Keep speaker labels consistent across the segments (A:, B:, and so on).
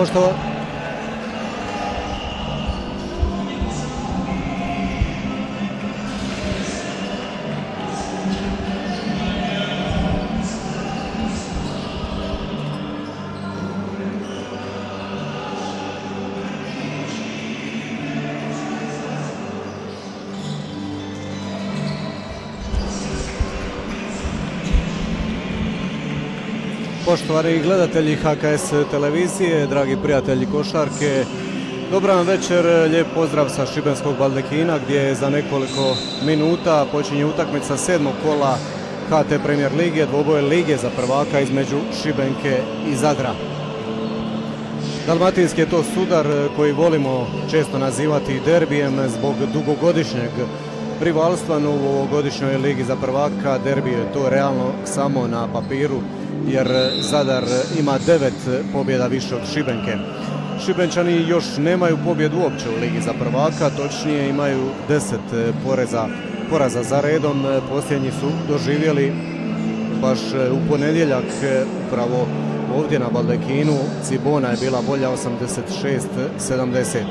A: puesto Poštovani gledatelji HKS televizije, dragi prijatelji košarke, Dobar večer, lijep pozdrav sa Šibenskog Baldekina gdje je za nekoliko minuta počinje utakmica sedmog kola HT Premier Lige, dvoboje Lige za prvaka između Šibenke i Zadra. Dalmatinski je to sudar koji volimo često nazivati derbijem zbog dugogodišnjeg rivalstva, u ovogodišnjoj Ligi za prvaka. Derbi je to realno samo na papiru jer Zadar ima devet pobjeda više od Šibenke. Šibenčani još nemaju pobjedu uopće u Ligi za prvaka, točnije imaju deset poreza, poraza za redom. Posljednji su doživjeli baš u ponedjeljak upravo ovdje na Baldekinu. Cibona je bila bolja 86-70.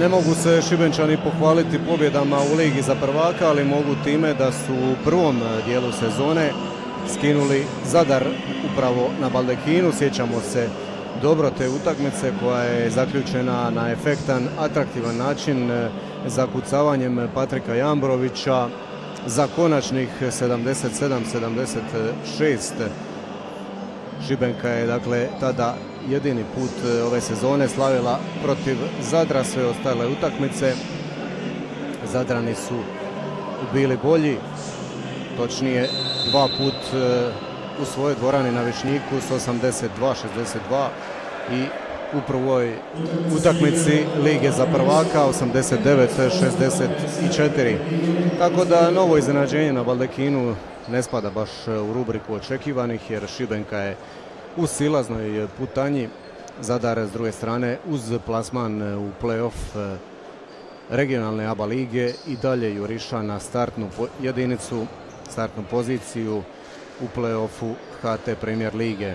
A: Ne mogu se Šibenčani pohvaliti pobjedama u Ligi za prvaka, ali mogu time da su u prvom dijelu sezone skinuli Zadar upravo na Baldekinu. Sjećamo se dobro te utakmice koja je zaključena na efektan, atraktivan način zakucavanjem Patrika Jambrovića za konačnih 77-76. Šibenka je dakle tada jedini put e, ove sezone slavila protiv Zadra sve ostale utakmice. Zadrani su bili bolji, točnije dva put u svojoj dvorani na Višnjiku s 82-62 i u prvoj utakmici Lige za prvaka 89-64. Tako da novo iznenađenje na Baldekinu ne spada baš u rubriku očekivanih jer Šibenka je u silaznoj putanji. Zadar s druge strane uz plasman u playoff eh, regionalne ABA lige i dalje juriša na startnu jedinicu, startnu poziciju u playoffu HT Premier lige.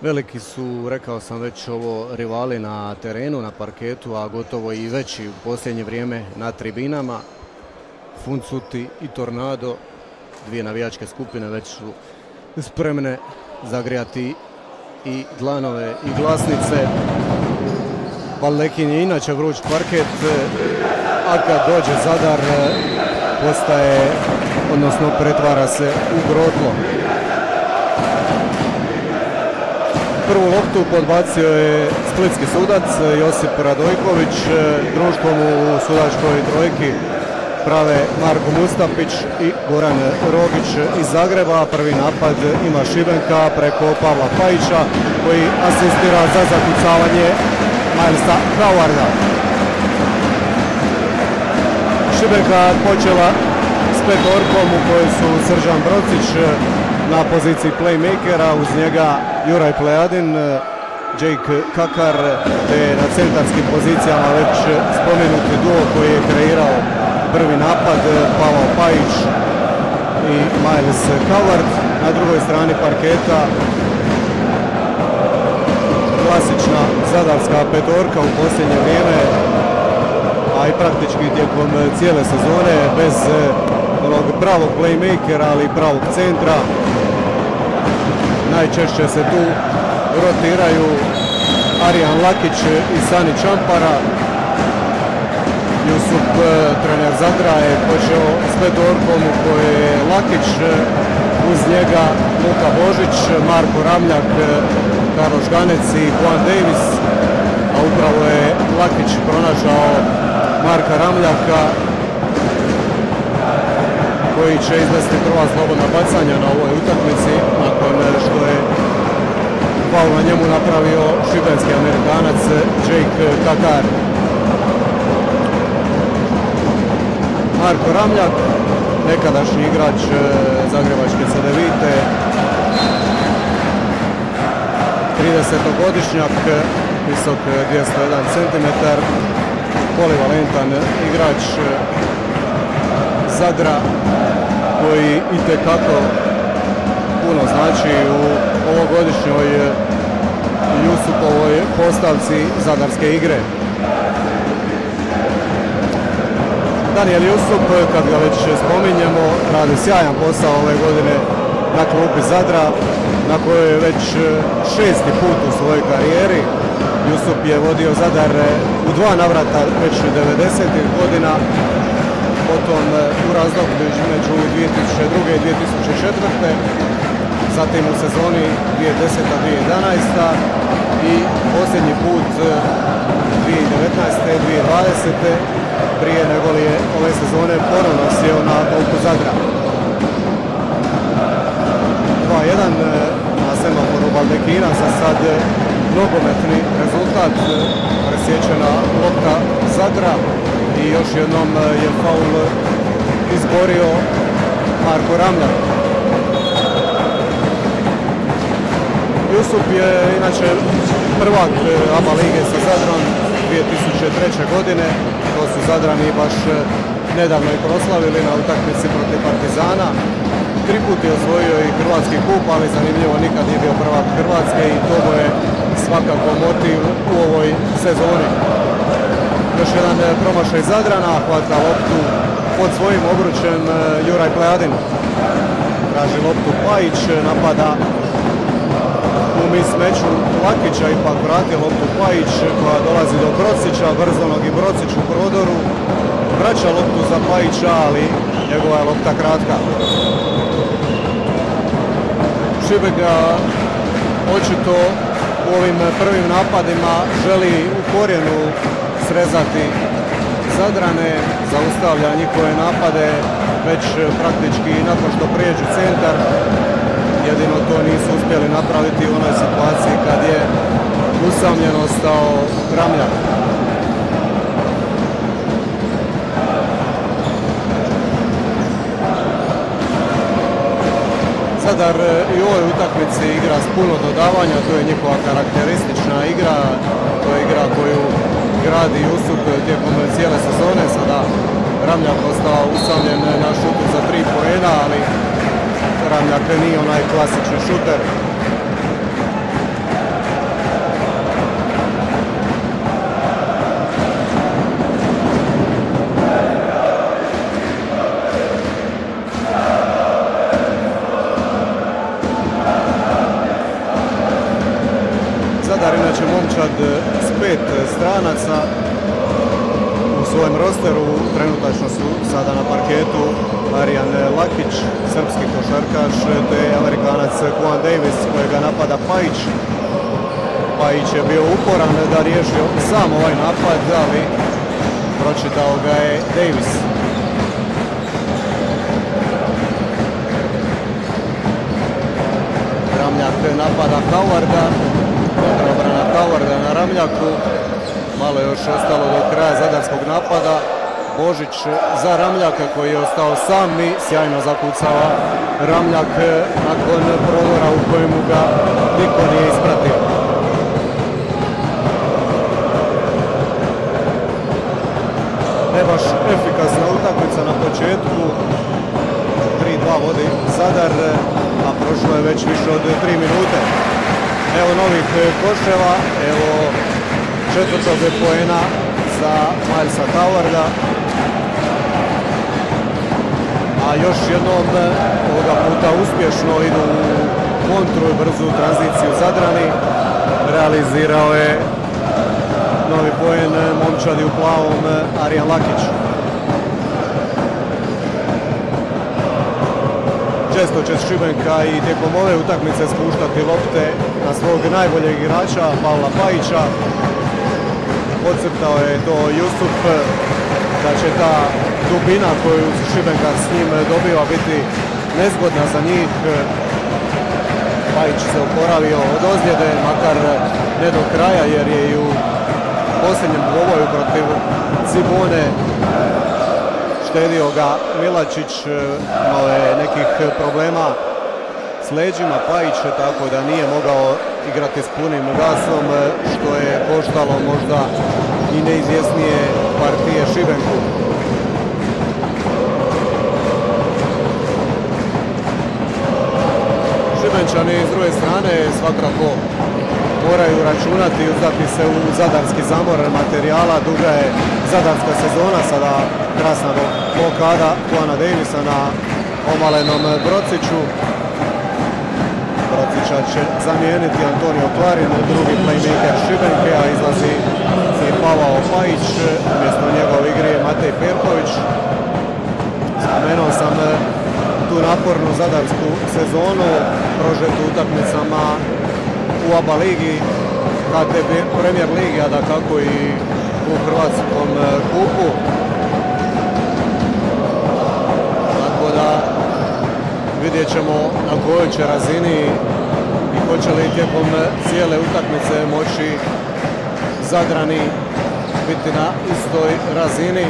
A: Veliki su, rekao sam već, ovo rivali na terenu, na parketu, a gotovo i veći u posljednje vrijeme na tribinama. Funcuti i Tornado, dvije navijačke skupine već su spremne zagrijati i dlanove i glasnice. Baldekin je inače vruć parket, a kad dođe Zadar postaje, odnosno pretvara se u grotlo. Prvu loptu podbacio je splitski sudac Josip Radojković, društvom u sudačkoj trojki prave Marko Mustapić i Goran Rogić iz Zagreba. Prvi napad ima Šibenka preko Pavla Pajića koji asistira za zakucavanje Milesa Howarda. Šibenka počela s petorkom u kojoj su Sržan Brocić na poziciji playmakera, uz njega Juraj Plejadin, Jake Kakar, te na centarskim pozicijama već spomenuti duo koji je kreirao prvi napad, Pavao Pajić i Miles Howard. Na drugoj strani parketa klasična zadarska petorka u posljednje vrijeme, a i praktički tijekom cijele sezone bez onog pravog playmakera, ali i pravog centra. Najčešće se tu rotiraju Arijan Lakić i Sani Čampara. Jusup, e, trener Zadra, je počeo s petorkom u kojoj je Lakić, e, uz njega Luka Božić, Marko Ramljak, e, Karlo Žganec i Juan Davis, a upravo je Lakić pronašao Marka Ramljaka koji će izvesti prva slobodna bacanja na ovoj utakmici nakon što je faul na njemu napravio šibenski amerikanac Jake Kakar. Marko Ramljak, nekadašnji igrač e, Zagrebačke Cedevite, 30-godišnjak, visok 201 cm, polivalentan igrač e, Zadra koji itekako puno znači u ovogodišnjoj e, Jusupovoj postavci Zadarske igre. Daniel Jusup, kad ga već spominjemo, radi sjajan posao ove godine na klubi Zadra, na kojoj je već e, šesti put u svojoj karijeri. Jusup je vodio Zadar e, u dva navrata već 90. godina, potom e, u razdoblju među 2002. i 2004. Zatim u sezoni 2010-2011. i posljednji put 2019. 2020 prije nego li je ove sezone ponovno sjeo na toliko Zadra. 2-1 e, na semaforu Baldekina za sad e, nogometni rezultat e, presječena lopta Zadra i još jednom je faul izborio Marko Ramljak. Jusup je inače prvak ABA lige sa Zadrom 2003. godine su Zadrani baš e, nedavno i proslavili na utakmici protiv Partizana. Tri put je osvojio i Hrvatski kup, ali zanimljivo nikad nije bio prvak Hrvatske i to je svakako motiv u ovoj sezoni. Još jedan e, promašaj Zadrana, hvata loptu pod svojim obručem e, Juraj Plejadin. Traži loptu Pajić, napada u mismeću Lakića ipak vrati loptu Pajić koja dolazi do Brocića, Brzonog i Brocić u prodoru. Vraća loptu za Pajića, ali njegova je lopta kratka. Šibega očito u ovim prvim napadima želi u korijenu srezati Zadrane, zaustavlja njihove napade, već praktički nakon što prijeđu centar jedino to nisu uspjeli napraviti u onoj situaciji kad je usamljeno stao Ramljak. Zadar i u ovoj utakmici igra s puno dodavanja, to je njihova karakteristična igra, to je igra koju gradi Jusup tijekom cijele sezone, sada Ramljak ostao usamljen na šutu za tri poena, ali Ramljak nije onaj klasični šuter. Napada Pajić. Pajić je bio uporan da riješio sam ovaj napad, ali pročitao ga je Davis. Ramljak napada Howarda, obrana Howarda na Ramljaku, malo je još ostalo do kraja zadarskog napada. Božić za Ramljaka koji je ostao sam i sjajno zakucava Ramljak nakon prodora u kojemu ga niko nije ispratio. Ne baš efikasna utakmica na početku. 3-2 vodi Zadar, a prošlo je već više od 3 minute. Evo novih koševa, evo četvrtog poena za Milesa Howarda. A još jednom ovoga puta uspješno idu u kontru i brzu tranziciju Zadrani. Realizirao je novi poen momčadi u plavom Arijan Lakić. Često će Šibenka i tijekom ove utakmice spuštati lopte na svog najboljeg igrača Pavla Pajića. Podcrtao je to Jusup da će ta dubina koju Šibenka s njim dobiva biti nezgodna za njih. Pajić se oporavio od ozljede, makar ne do kraja jer je i u posljednjem dvoboju protiv Cibone štedio ga Milačić, imao je nekih problema s leđima Pajić, tako da nije mogao igrati s punim gasom, što je koštalo možda i neizvjesnije partije Šibenku. Šibenčani s druge strane svakako moraju računati i uzdati se u zadarski zamor materijala. Duga je zadarska sezona, sada krasna blokada Juana Davisa na omalenom Brociću. Brocića će zamijeniti Antonio Klarin, drugi playmaker Šibenke, a izlazi i Pavao Pajić, umjesto njegov igri je Matej Perković. Spomenuo sam tu napornu zadarsku sezonu, prožetu utakmicama u ABA ligi, HTB Premier ligi, a da kako i u Hrvatskom kupu. Tako da vidjet ćemo na kojoj će razini hoće li tijekom cijele utakmice moći Zadrani biti na istoj razini,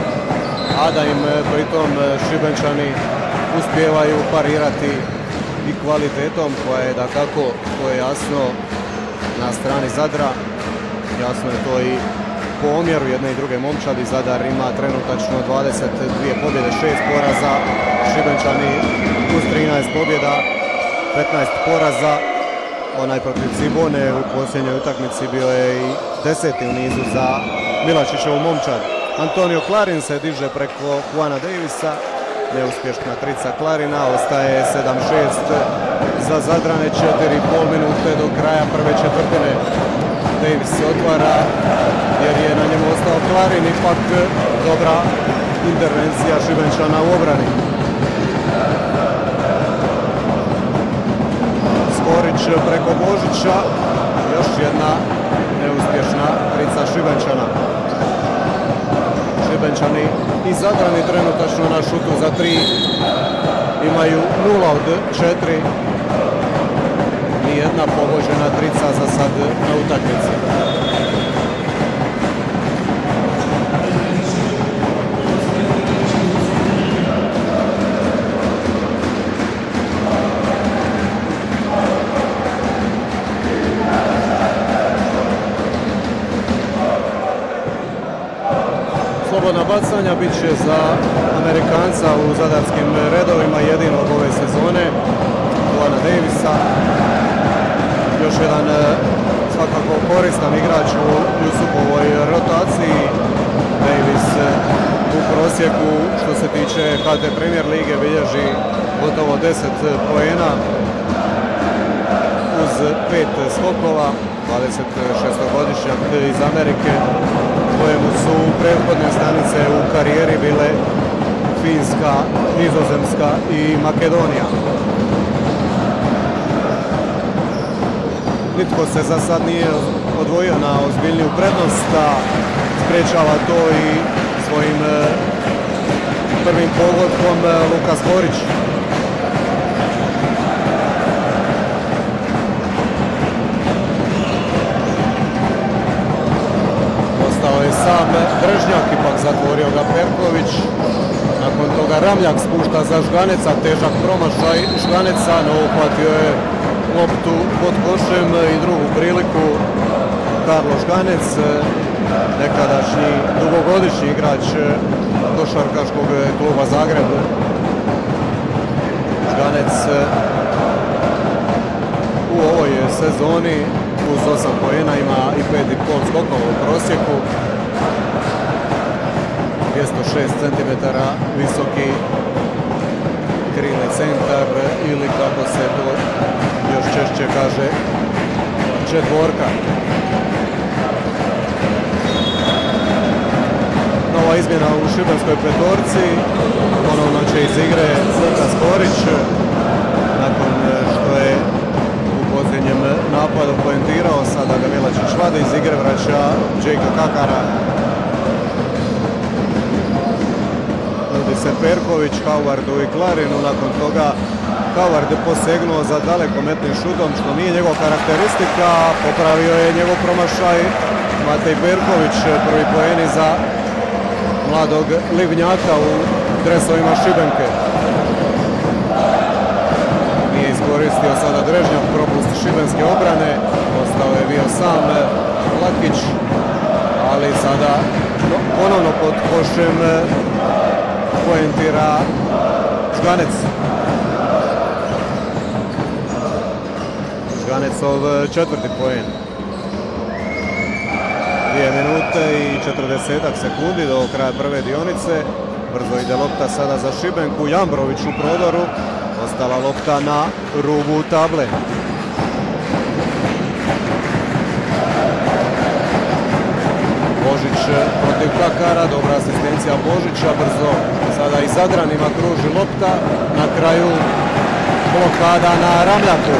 A: a da im pritom Šibenčani uspijevaju parirati i kvalitetom koja je da kako, to je jasno na strani Zadra. Jasno je to i po omjeru jedne i druge momčadi. Zadar ima trenutačno 22 pobjede, 6 poraza. Šibenčani uz 13 pobjeda, 15 poraza. Onaj protiv Cibone u posljednjoj utakmici bio je i deseti u nizu za Milačićevu momčad. Antonio Klarin se diže preko Juana Davisa. Neuspješna trica Klarina, ostaje 7-6 za Zadrane, 4,5 minute do kraja prve četvrtine. Davis se otvara jer je na njemu ostao Klarin, ipak dobra intervencija Šibenčana u obrani. Preko Božića, još jedna neuspješna trica Šibenčana. Šibenčani i Zadrani trenutačno na šutu za tri imaju 0 od 4 jedna pogođena trica za sad na utakmici. Slobodna bacanja bit će za Amerikanca u zadarskim redovima jedino od ove sezone, Luana Davisa još jedan e, svakako koristan igrač u Jusupovoj rotaciji. Davis e, u prosjeku što se tiče HT Premier Lige bilježi gotovo 10 poena uz pet skokova, 26-godišnjak iz Amerike, kojemu su prethodne stanice u karijeri bile Finska, Nizozemska i Makedonija. Nitko se za sad nije odvojio na ozbiljniju prednost, a sprečava to i svojim e, prvim pogodkom e, Lukas Borić. Držnjak, ipak zatvorio ga Perković. Nakon toga Ramljak spušta za Žganeca, težak promašaj Žganeca, no uhvatio je loptu pod košem i drugu priliku Karlo Žganec, nekadašnji dugogodišnji igrač košarkaškog kluba Zagreb. Žganec u ovoj sezoni uz 8 pojena ima i 5,5 skokova u prosjeku. 206 cm visoki krilni centar ili kako se to još češće kaže četvorka. Nova izmjena u Šibenskoj petorci, ponovno će iz igre Luka Skorić, nakon što je u posljednjem napadu poentirao, sada ga Milačić iz igre, vraća Džejka Kakara. Nudi se Perković, Howardu i Klarinu, nakon toga Howard posegnuo za dalekometnim šutom, što nije njegova karakteristika, popravio je njegov promašaj Matej Berković, prvi pojeni za mladog Livnjaka u dresovima Šibenke. Nije iskoristio sada Drežnjak propust Šibenske obrane, ostao je bio sam Lakić, ali sada ponovno pod košem poentira Žganec. Žganecov četvrti poen. Dvije minute i 40 sekundi do kraja prve dionice. Brzo ide lopta sada za Šibenku. Jambrović u prodoru. Ostala lopta na rubu table. Božić protiv Kakara, dobra asistencija Božića, brzo sada i Zadranima kruži lopta, na kraju blokada na Ramljaku.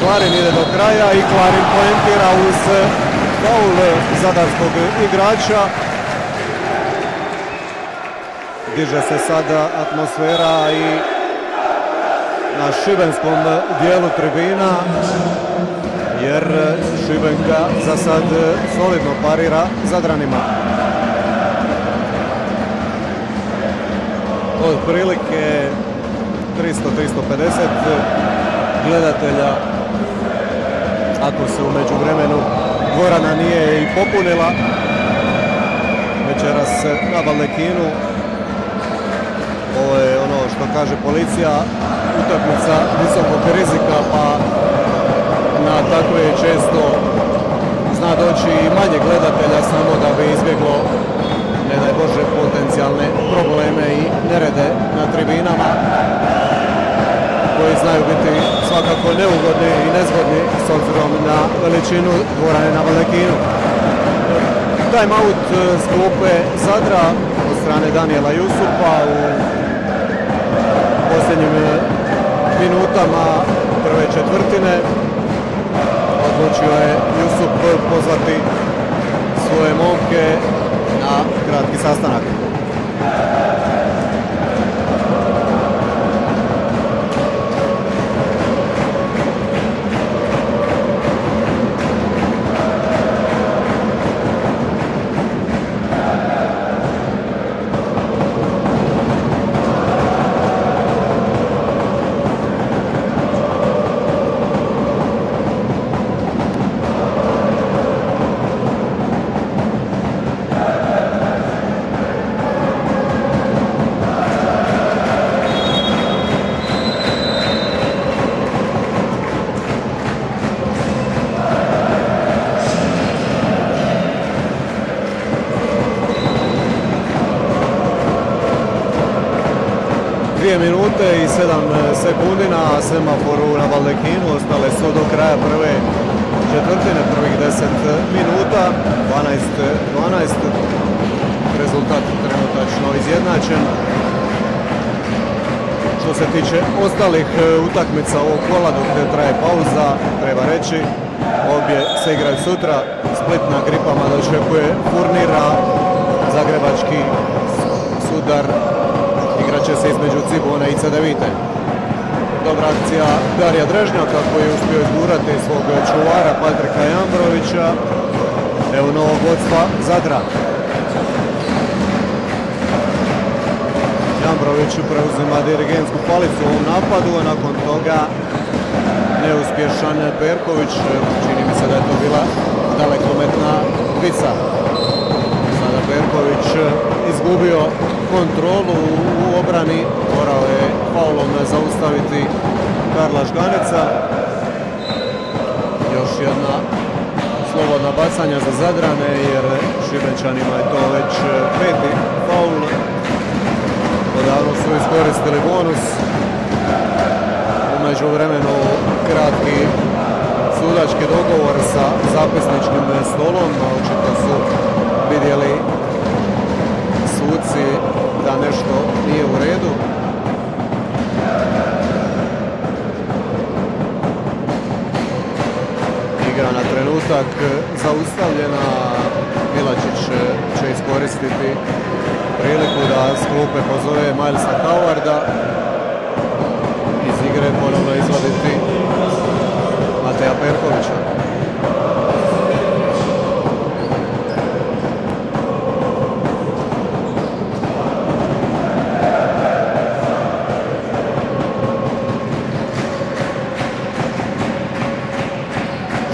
A: Klarin ide do kraja i Klarin poentira uz faul zadarskog igrača. Diže se sada atmosfera i na šibenskom dijelu tribina jer Šibenka za sad solidno parira Zadranima. Od prilike 300-350 gledatelja. Ako se umeđu vremenu dvorana nije i popunila večeras na Balekinu ovo je ono što kaže policija utakmica visokog rizika pa na takve često zna doći i manje gledatelja samo da bi izbjeglo ne daj Bože potencijalne probleme i nerede na tribinama koji znaju biti svakako neugodni i nezgodni s obzirom na veličinu dvorane na Valekinu. Time out s klupe Zadra od strane Daniela Jusupa u posljednjim minutama prve četvrtine odlučio je Jusup pozvati svoje momke ना अगर आपकी सास तो ना करें minute i sedam e, sekundi na semaforu na Baldekinu. Ostale su do kraja prve četvrtine, prvih deset minuta. 12-12. Rezultat trenutačno izjednačen. Što se tiče ostalih e, utakmica ovog kola dok traje pauza, treba reći, obje se igraju sutra. Split na gripama dočekuje Furnira, Zagrebački sudar će se između Cibona i Cedevite. Dobra akcija Darija Drežnjaka koji je uspio izgurati svog čuvara Patrika Jambrovića. Evo novog vodstva Zadra. Jambrović preuzima dirigensku palicu u ovom napadu, a nakon toga neuspješan Perković. Čini mi se da je to bila dalekometna vica. Sada Perković izgubio kontrolu u obrani, morao je faulom zaustaviti Karla Žganeca. Još jedna slobodna bacanja za Zadrane jer Šibenčanima je to već peti faul. Odavno su iskoristili bonus. Umeđu vremenu kratki sudački dogovor sa zapisničkim stolom, očito su vidjeli suci da nešto nije u redu. Igra na trenutak zaustavljena. Milačić će iskoristiti priliku da s klupe pozove Milesa Howarda. Iz igre ponovno izvaditi Mateja Perkovića.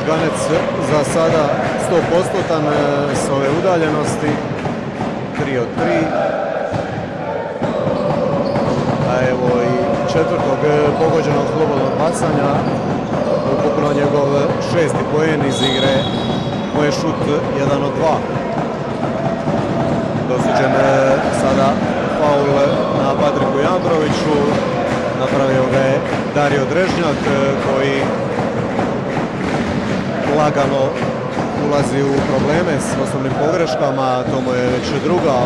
A: Žganec za sada 100% e, s ove udaljenosti. 3 od 3. A evo i četvrtog e, pogođenog slobodnog bacanja. Ukupno njegov šesti pojen iz igre. Mu je šut 1 od 2. Dosuđen e, sada faul na Patriku Jambroviću. Napravio ga je Dario Drežnjak koji lagano ulazi u probleme s osnovnim pogreškama, to mu je već druga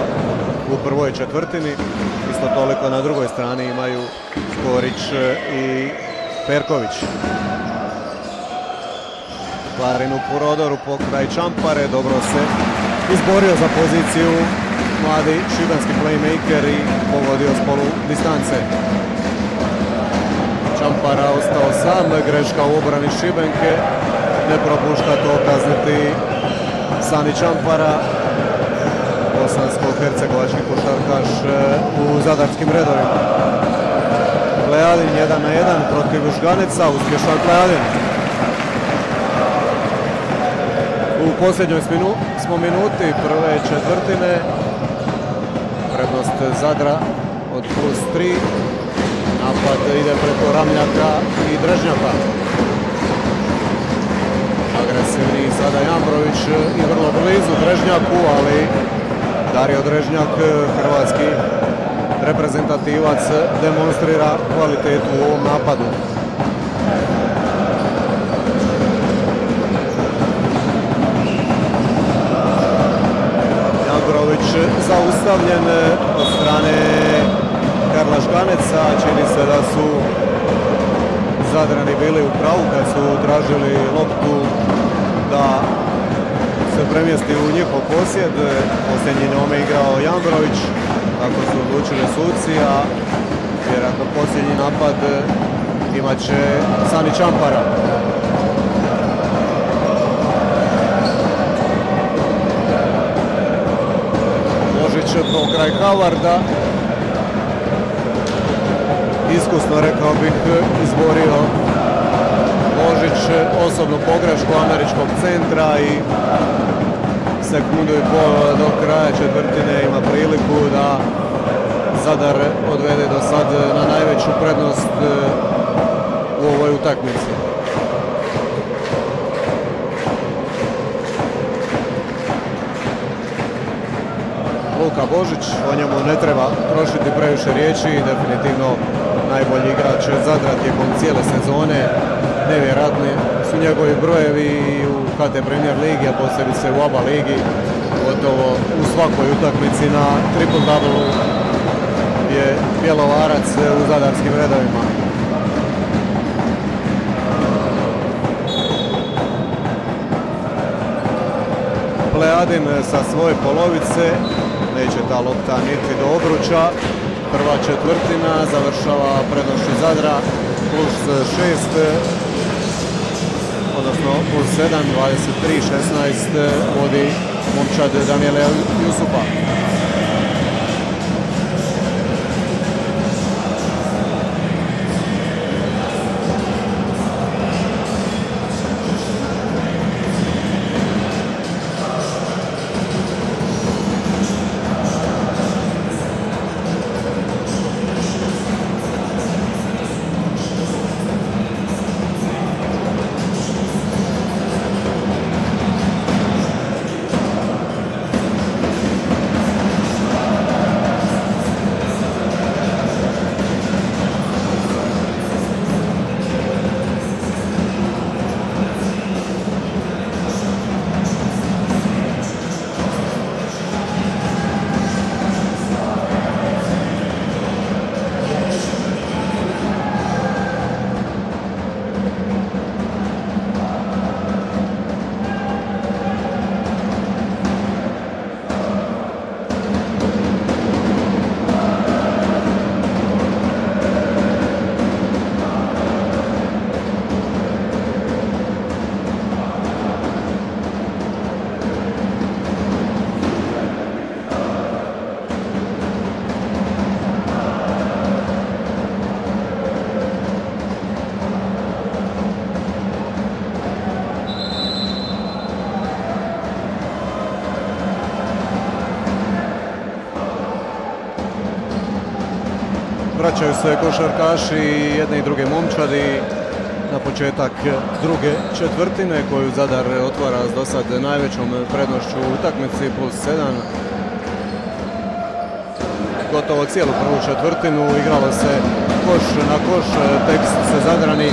A: u prvoj četvrtini. Isto toliko na drugoj strani imaju Skorić i Perković. Klarin u Purodoru pokraj Čampare, dobro se izborio za poziciju mladi šibenski playmaker i pogodio s distance. Čampara ostao sam, greška u obrani Šibenke, ne propušta to kazniti Sani Čampara, bosansko-hercegovački košarkaš e, u zadarskim redovima. Plejadin 1 na 1 protiv Žganeca, uspješan Plejadin. U posljednjoj smo minuti prve četvrtine. Prednost Zadra od plus 3. Napad ide preko Ramljaka i Drežnjaka agresivniji sada Jambrović i vrlo blizu Drežnjaku, ali Dario Drežnjak, hrvatski reprezentativac, demonstrira kvalitetu u ovom napadu. Jambrović zaustavljen od strane Karla Žganeca, čini se da su Zadrani bili u pravu kad su tražili loptu da se premjesti u njihov posjed. Posljednji njome igrao Jambrović, kako su odlučili suci, a vjerojatno posljednji napad imat će Sani Čampara. Božić kraj Havarda. Iskusno rekao bih izborio Božić osobnu pogrešku američkog centra i sekundu i pol do kraja četvrtine ima priliku da Zadar odvede do sad na najveću prednost e, u ovoj utakmici. Luka Božić, o njemu ne treba trošiti previše riječi, definitivno najbolji igrač Zadra tijekom cijele sezone. Nevjerojatni su njegovi brojevi u KT Premier Ligi, a posebice u oba ligi. Gotovo u svakoj utakmici na triple double je Bjelovarac u zadarskim redovima. Pleadin sa svoje polovice, neće ta lopta niti do obruča, Prva četvrtina završava prednošću Zadra plus 6 odnosno plus 7, 23, 16 vodi momčad Daniela Jusupa. Vraćaju se košarkaši jedne i druge momčadi na početak druge četvrtine koju Zadar otvara s dosad najvećom prednošću u utakmici plus 7. Gotovo cijelu prvu četvrtinu igralo se koš na koš, tek se Zadrani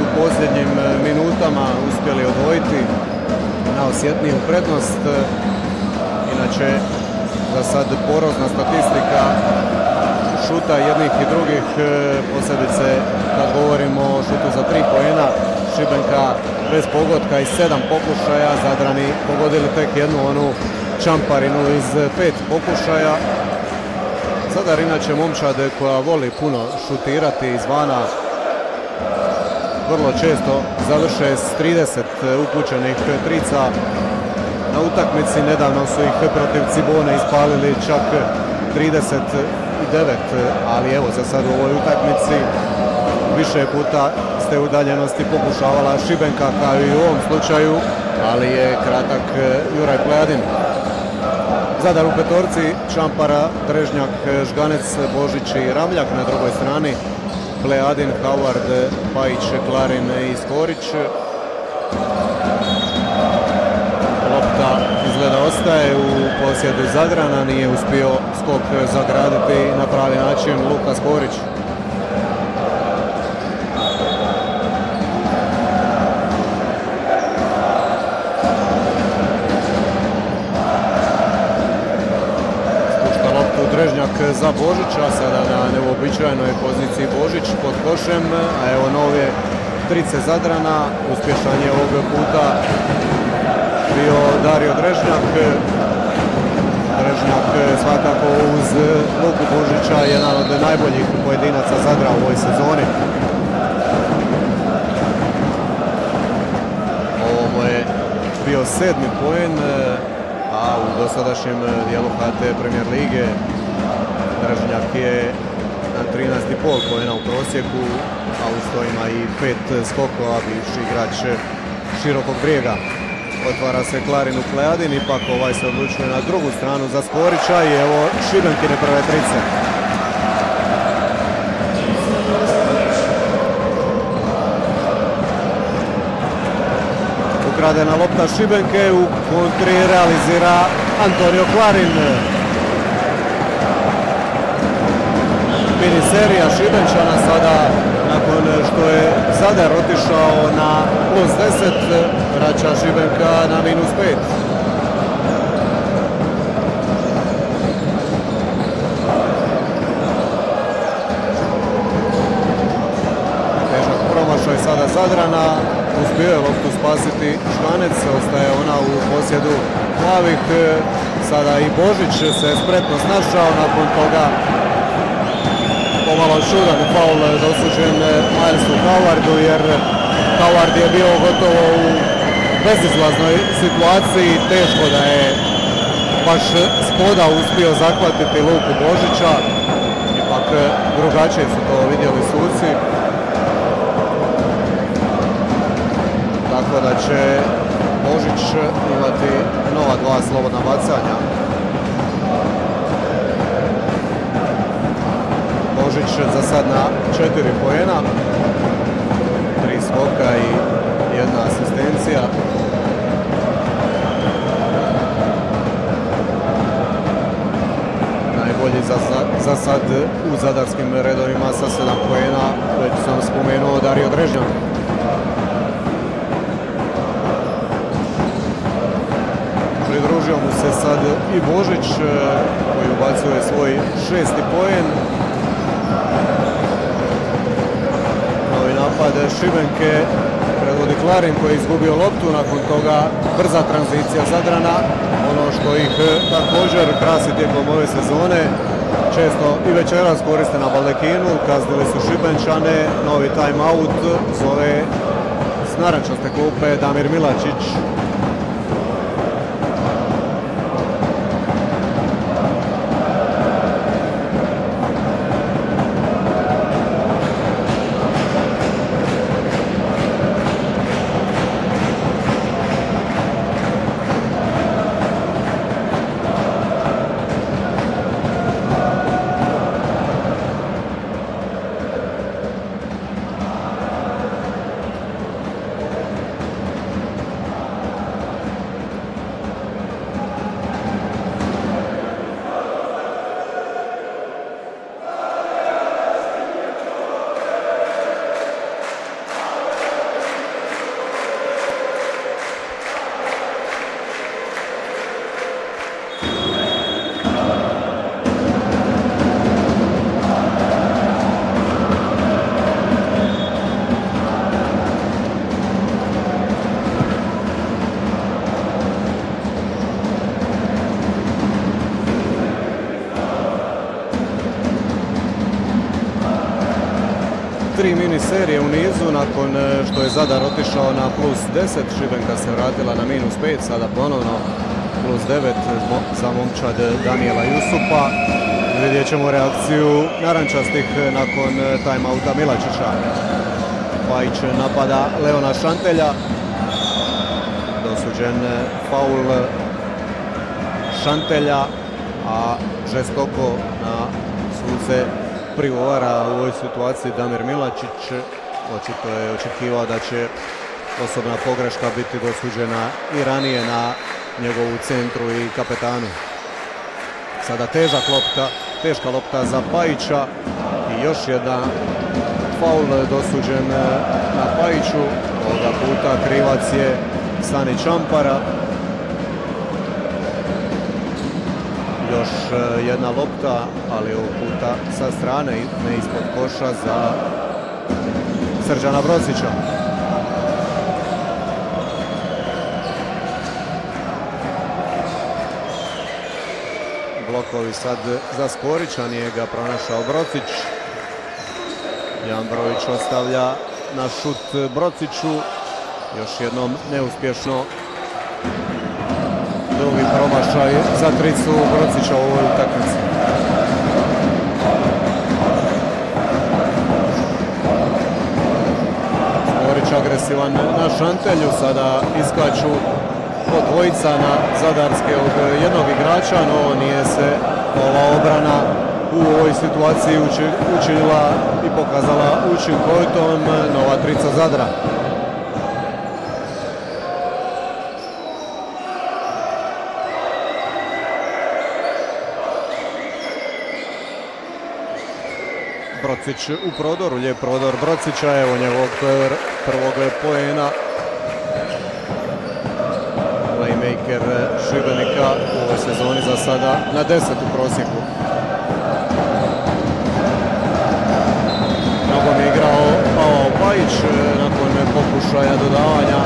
A: u posljednjim minutama uspjeli odvojiti na osjetniju prednost. Inače, za sad porozna statistika šuta jednih i drugih, e, posebice kad govorimo o šutu za tri pojena. Šibenka bez pogodka i sedam pokušaja, Zadrani pogodili tek jednu onu čamparinu iz pet pokušaja. Zadar inače momčade koja voli puno šutirati izvana, vrlo često završe s 30 upućenih trica na utakmici. Nedavno su ih protiv Cibone ispalili čak 30 ali evo za sad u ovoj utakmici više puta ste udaljenosti pokušavala Šibenka kao i u ovom slučaju, ali je kratak e, Juraj Plejadin. Zadar u petorci, Čampara, Drežnjak, Žganec, Božić i Ramljak na drugoj strani. Plejadin, Howard, Pajić, Klarin i Skorić. Lopta izgleda ostaje u posjedu Zagrana, nije uspio skok zagraditi na pravi način Luka Skorić. Spušta loptu Drežnjak za Božića, sada na neobičajnoj poziciji Božić pod košem, a evo nove trice Zadrana, uspješan je ovog puta bio Dario Drežnjak. Drežnjak svakako uz Luku Božića, jedan od najboljih pojedinaca Zadra u ovoj sezoni. Ovo je bio sedmi poen, a u dosadašnjem dijelu HT Premier Lige Drežnjak je na 13,5 pojena u prosjeku, a uz to ima i pet skokova, bivši igrač širokog brijega. Otvara se Klarin u Plejadin, ipak ovaj se odlučuje na drugu stranu za Skorića i evo Šibenkine prve trice. Ukradena lopta Šibenke, u kontri realizira Antonio Klarin. mini serija Šibenčana sada nakon što je Zadar otišao na plus 10 vraća Šibenka na minus 5. Težak promašaj sada Zadrana, uspio je loptu spasiti Švanec, ostaje ona u posjedu plavih. Sada i Božić se spretno snašao, nakon toga pomalo čudan faul dosuđen Milesu Howardu jer Howard je bio gotovo u bezizlaznoj situaciji. Teško da je baš spoda uspio zahvatiti Luku Božića. Ipak drugačije su to vidjeli suci. Tako da će Božić imati nova dva slobodna bacanja. Božić za sad na četiri pojena. Tri skoka i jedna asistencija. Najbolji za, za sad u zadarskim redovima sa sedam pojena. Već sam spomenuo Dario Drežnjan. Pridružio mu se sad i Božić koji ubacuje svoj šesti pojen. Novi napad Šibenke predvodi Klarin koji je izgubio loptu, nakon toga brza tranzicija Zadrana, ono što ih također krasi tijekom ove sezone. Često i večeras koriste na Balekinu, kaznili su Šibenčane, novi time-out zove s narančaste klupe Damir Milačić. Nakon što je Zadar otišao na plus 10, Šibenka se vratila na minus 5, sada ponovno plus 9 za momčad Daniela Jusupa. Vidjet ćemo reakciju narančastih nakon timeouta Milačića. Pajić napada Leona Šantelja. Dosuđen faul Šantelja, a žestoko na suce prigovara u ovoj situaciji Damir Milačić. Očito je očekivao da će osobna pogreška biti dosuđena i ranije na njegovu centru i kapetanu. Sada težak lopta, teška lopta za Pajića i još jedna faul dosuđen na Pajiću. Ovoga puta krivac je Sani Čampara. još jedna lopta, ali ovog puta sa strane, ne ispod koša za Srđana Brosića. Blokovi sad za Skorića, nije ga pronašao Brocić. Jan Brović ostavlja na šut Brociću. Još jednom neuspješno drugi promašaj za tricu Brocića u ovoj utakmici. Agresivan na šantelju, sada iskaču od dvojica na zadarske od jednog igrača, no nije se ova obrana u ovoj situaciji učinila i pokazala učinkovitom nova trica Zadra. Brocić u prodoru, lijep prodor Brocića, evo njegovog prvog poena playmaker Šibenika u ovoj sezoni za sada na 10 u prosjeku. Nogom je igrao Pavao Pajić nakon pokušaja dodavanja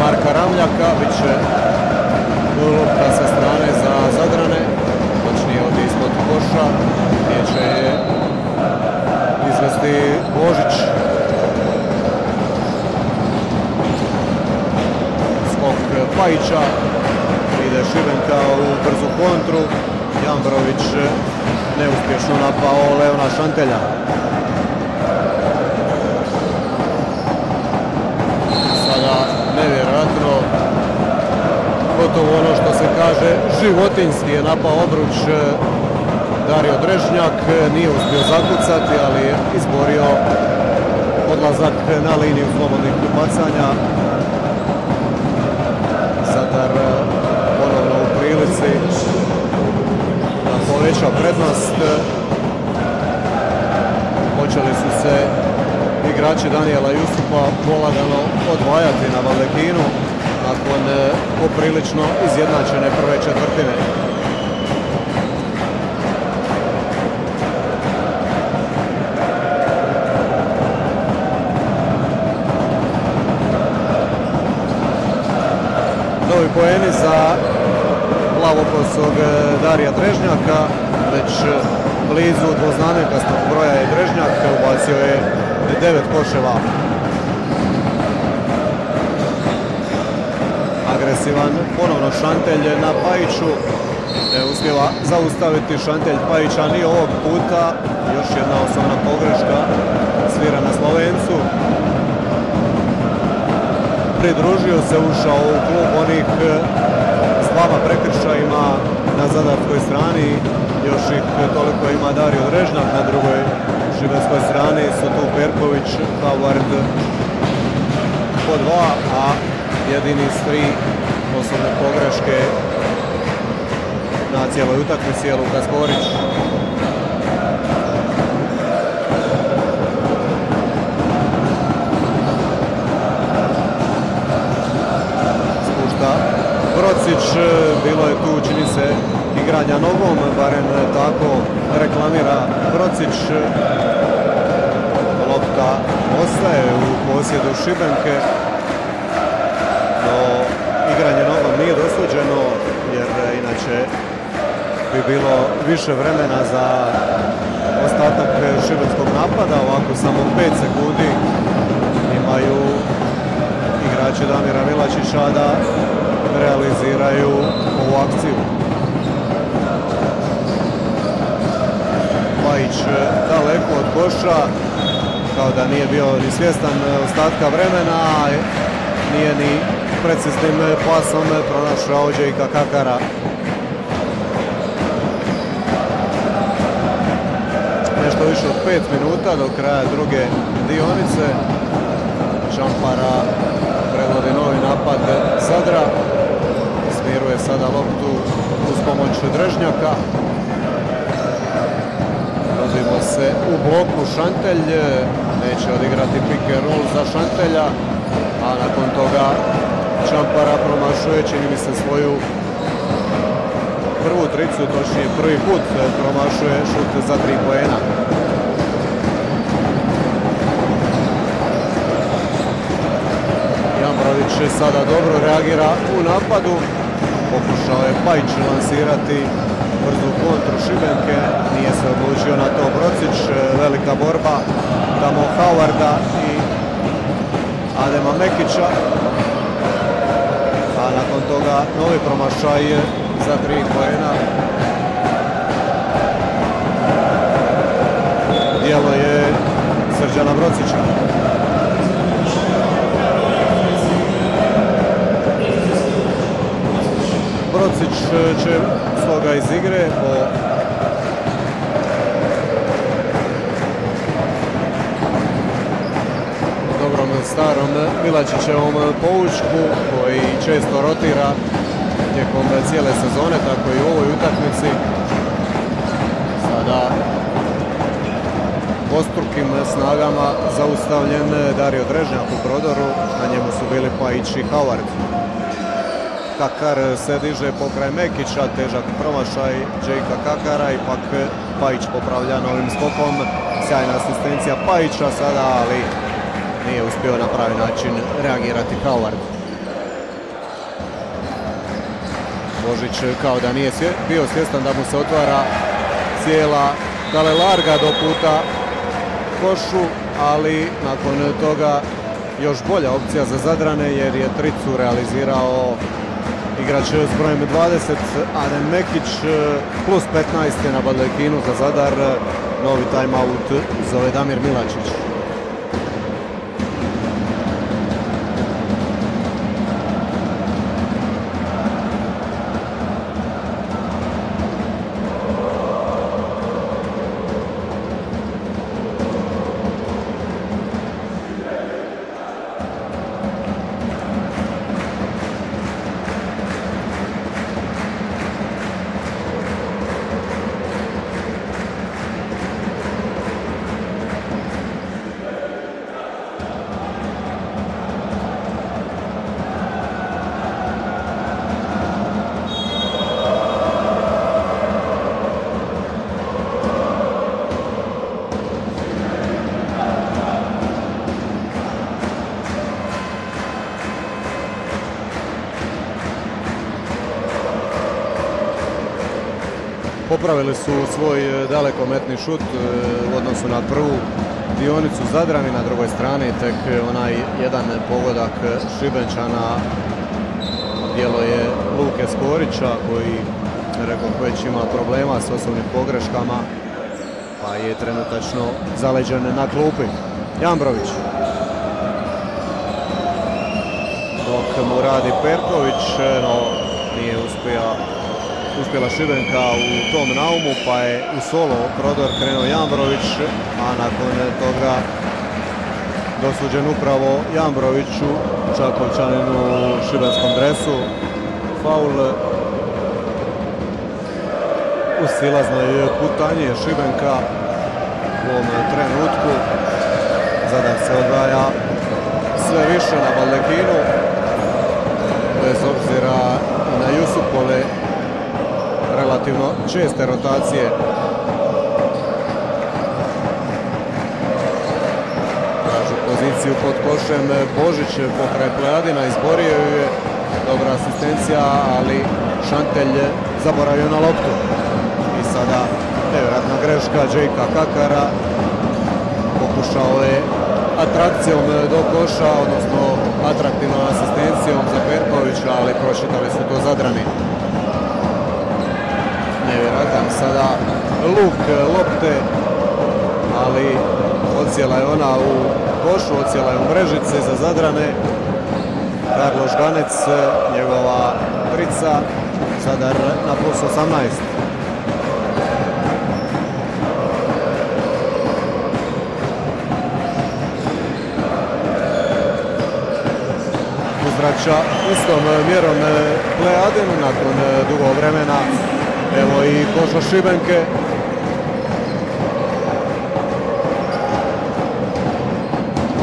A: Marka Ramljaka. Biće lopta sa strane za Zadrane, točnije od ispod koša gdje će je izvesti Božić Pajića. Ide Šibenka u brzu kontru. Jambrović neuspješno napao Leona Šantelja. Sada nevjerojatno gotovo ono što se kaže životinski je napao obruč Dario Drežnjak. Nije uspio zakucati, ali je izborio odlazak na liniju slobodnih bacanja. Poveća prednost. Počeli su se igrači Daniela Jusupa polagano odvajati na Valdekinu nakon poprilično izjednačene prve četvrtine. Plavokosog Darija Drežnjaka, već blizu dvoznamenkastog broja je Drežnjak, ubacio je devet koševa. Agresivan ponovno Šantelj na Pajiću, ne uspjeva zaustaviti Šantelj Pajića ni ovog puta, još jedna osobna pogreška, svira na Slovencu, pridružio se, ušao u klub onih s dvama prekršajima na zadarskoj strani. Još ih toliko ima Dario Drežnak, na drugoj šibenskoj strani su tu Perković, Havard po dva, a jedini s tri osobne pogreške na cijeloj utakmici je Lukas Borić. Brocić, bilo je tu čini se igranja nogom, barem tako reklamira Brocić. Lopta ostaje u posjedu Šibenke, no igranje nogom nije dosuđeno jer inače bi bilo više vremena za ostatak šibenskog napada, ovako samo 5 sekundi imaju igrači Damira Milačića da realiziraju ovu akciju. Pajić daleko od koša, kao da nije bio ni svjestan ostatka vremena, nije ni preciznim pasom pronašao Đejka Kakara. Nešto više od 5 minuta do kraja druge dionice. Čampara napad Zadra. Smiruje sada loptu uz pomoć Drežnjaka. Nalazimo se u bloku Šantelj. Neće odigrati pick and roll za Šantelja. A nakon toga Čampara promašuje, čini mi se, svoju prvu tricu, točnije prvi put promašuje šut za tri poena. Jambrović sada dobro reagira u napadu. Pokušao je Pajić lansirati brzu kontru Šibenke, nije se odlučio na to Brocić, velika borba tamo Howarda i Adema Mekića, a nakon toga novi promašaj za tri pojena. Dijelo je Srđana Brocića. Brocić će sloga iz igre po dobrom starom Milačićevom poučku koji često rotira tijekom cijele sezone, tako i u ovoj utakmici. Sada postrukim snagama zaustavljen Dario Drežnjak u prodoru, na njemu su bili Pajić i Howard. Kakar se diže pokraj Mekića, težak promašaj Džejka Kakara, ipak Pajić popravlja novim skokom. Sjajna asistencija Pajića sada, ali nije uspio na pravi način reagirati Howard. Božić kao da nije bio svjestan da mu se otvara cijela Larga do puta košu, ali nakon toga još bolja opcija za Zadrane jer je tricu realizirao igrač s brojem 20, Adem Mekić plus 15 je na Baldekinu za Zadar, novi timeout zove Damir Milačić. Popravili su svoj e, dalekometni šut e, u odnosu na prvu dionicu Zadrani, na drugoj strani tek onaj jedan pogodak Šibenčana dijelo je Luke Skorića koji rekao već ima problema s osobnim pogreškama pa je trenutačno zaleđen na klupi. Jambrović. Dok mu radi Perković, no nije uspio uspjela Šibenka u tom naumu, pa je u solo prodor krenuo Jambrović, a nakon toga dosuđen upravo Jambroviću, Čakovčaninu u šibenskom dresu. Faul u silaznoj putanji Šibenka u ovom trenutku. Zadar se odvaja sve više na Baldekinu, bez obzira na Jusupole relativno česte rotacije. Tražu poziciju pod košem Božić pokraj Plejadina, izborio ju je. Dobra asistencija, ali Šantelj zaboravio na loptu. I sada nevjerojatna greška Džejka Kakara. Pokušao je atrakcijom do koša, odnosno atraktivnom asistencijom za Perkovića, ali prošitali su to zadrani sada luk lopte, ali ocijela je ona u košu, ocijela je u mrežice za Zadrane. Karlo Žganec, njegova trica, Zadar na plus 18. uzvraća istom mjerom Plejadinu nakon dugo vremena Evo i koša Šibenke.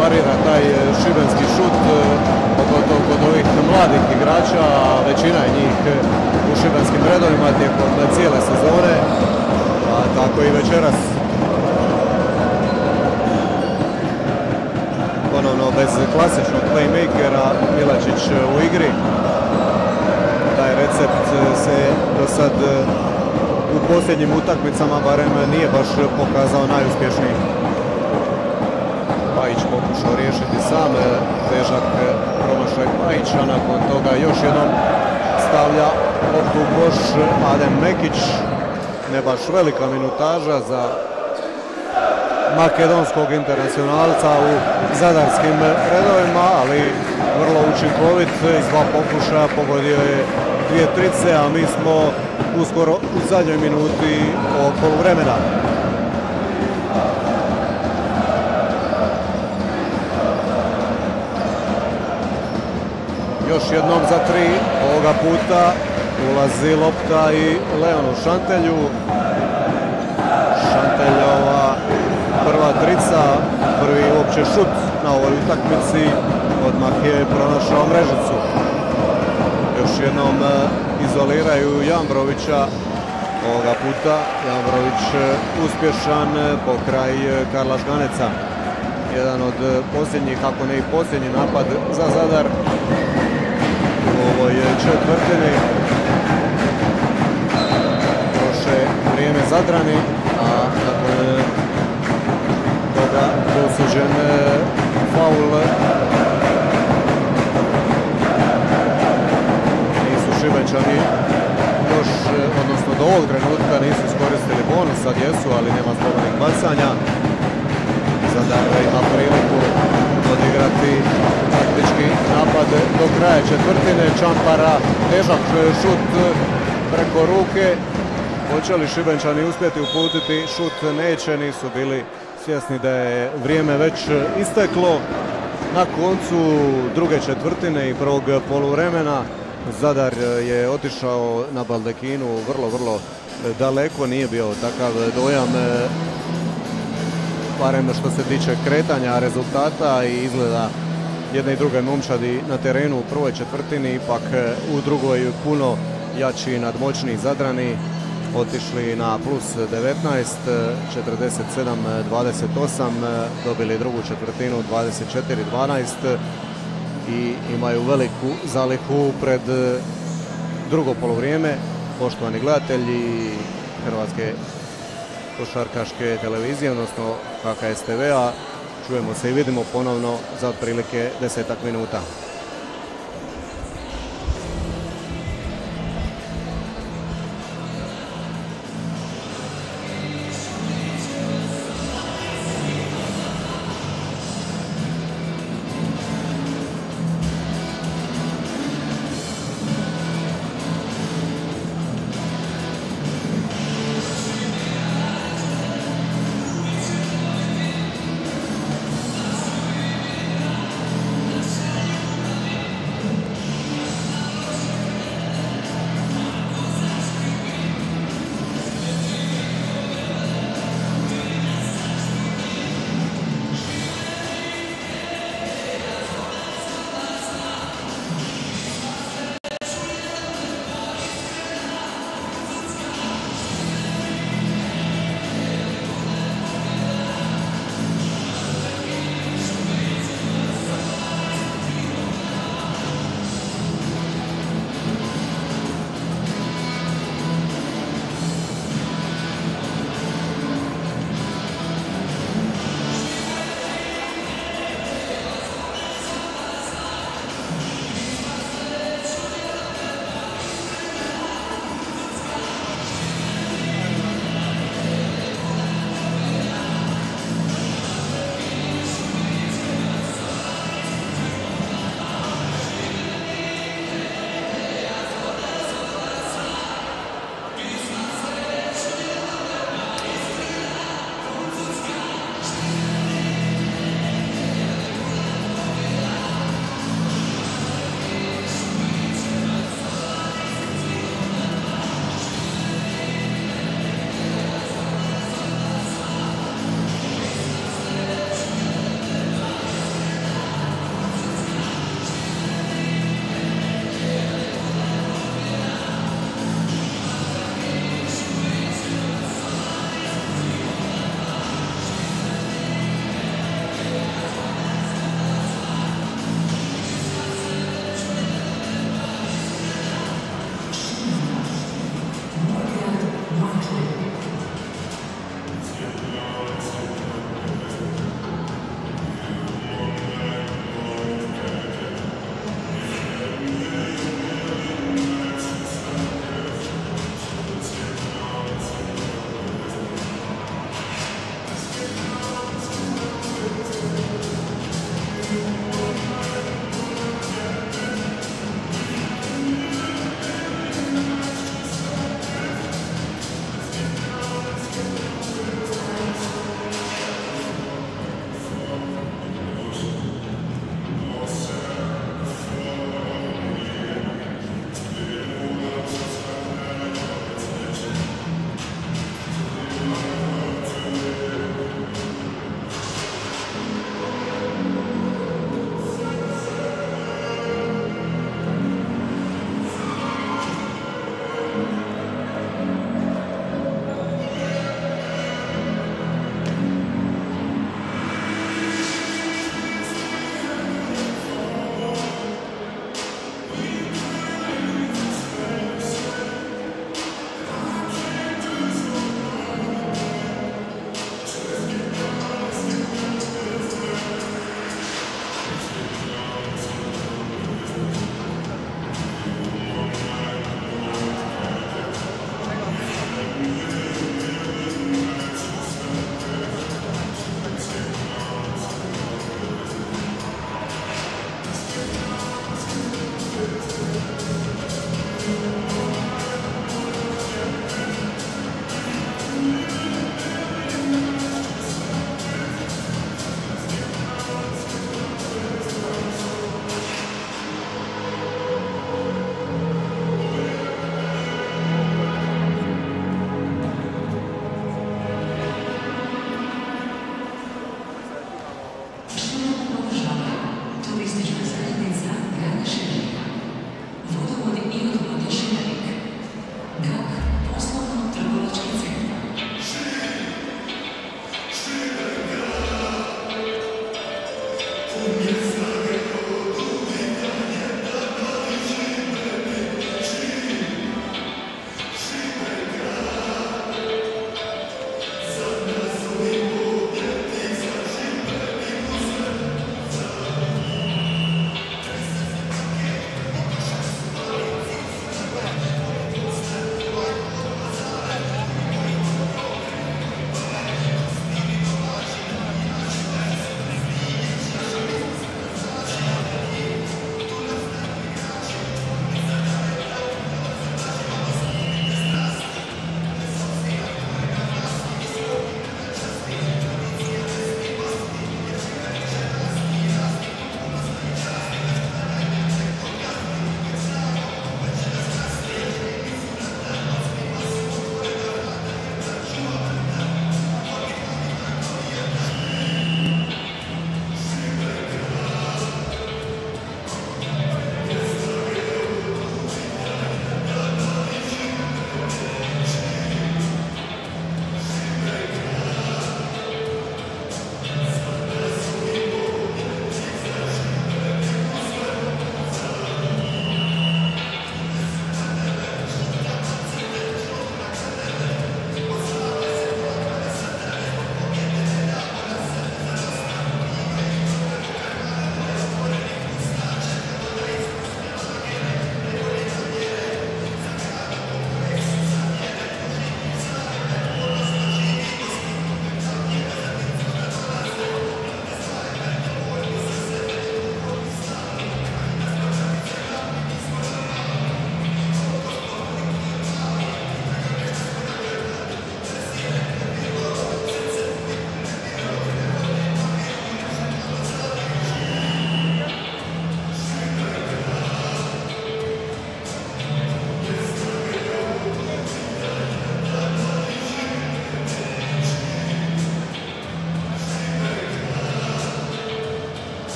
A: Varira taj e, šibenski šut, e, pogotovo kod ovih mladih igrača, a većina je njih e, u šibenskim redovima tijekom cijele sezone, a tako i večeras. Ponovno bez klasičnog playmakera Milačić u igri recept se do sad u posljednjim utakmicama, barem nije baš pokazao najuspješniji. Pajić pokušao riješiti sam težak promašaj Pajića, nakon toga još jednom stavlja loptu koš Adem Mekić, ne baš velika minutaža za makedonskog internacionalca u zadarskim redovima, ali vrlo učinkovit iz dva pokušaja pogodio je dvije trice, a mi smo uskoro u zadnjoj minuti ovog vremena. Još jednom za tri, ovoga puta ulazi lopta i Leonu Šantelju. Šanteljova prva trica, prvi uopće šut na ovoj utakmici, odmah je pronašao mrežicu. Još jednom e, izoliraju Jambrovića, ovoga puta Jambrović e, uspješan e, po kraj Karla Žganeca. Jedan od posljednjih, ako ne i posljednji napad za Zadar u ovoj četvrtini. Proše vrijeme Zadrani, a nakon toga dosuđen faul Šibenčani još, odnosno do ovog trenutka nisu iskoristili bonus, sad jesu, ali nema slobodnih bacanja. Zadar ima priliku odigrati taktički napad do kraja četvrtine. Čampara, težak šut preko ruke. Hoće li Šibenčani uspjeti uputiti šut? Neće, nisu bili svjesni da je vrijeme već isteklo. Na koncu druge četvrtine i prvog poluvremena Zadar je otišao na Baldekinu vrlo, vrlo daleko. Nije bio takav dojam barem što se tiče kretanja rezultata i izgleda jedne i druge momčadi na terenu u prvoj četvrtini, ipak u drugoj puno jači nadmoćni Zadrani otišli na plus 19, 47-28, dobili drugu četvrtinu 24-12 i imaju veliku zalihu pred drugo polovrijeme. Poštovani gledatelji Hrvatske košarkaške televizije, odnosno HKSTV-a, čujemo se i vidimo ponovno za otprilike desetak minuta.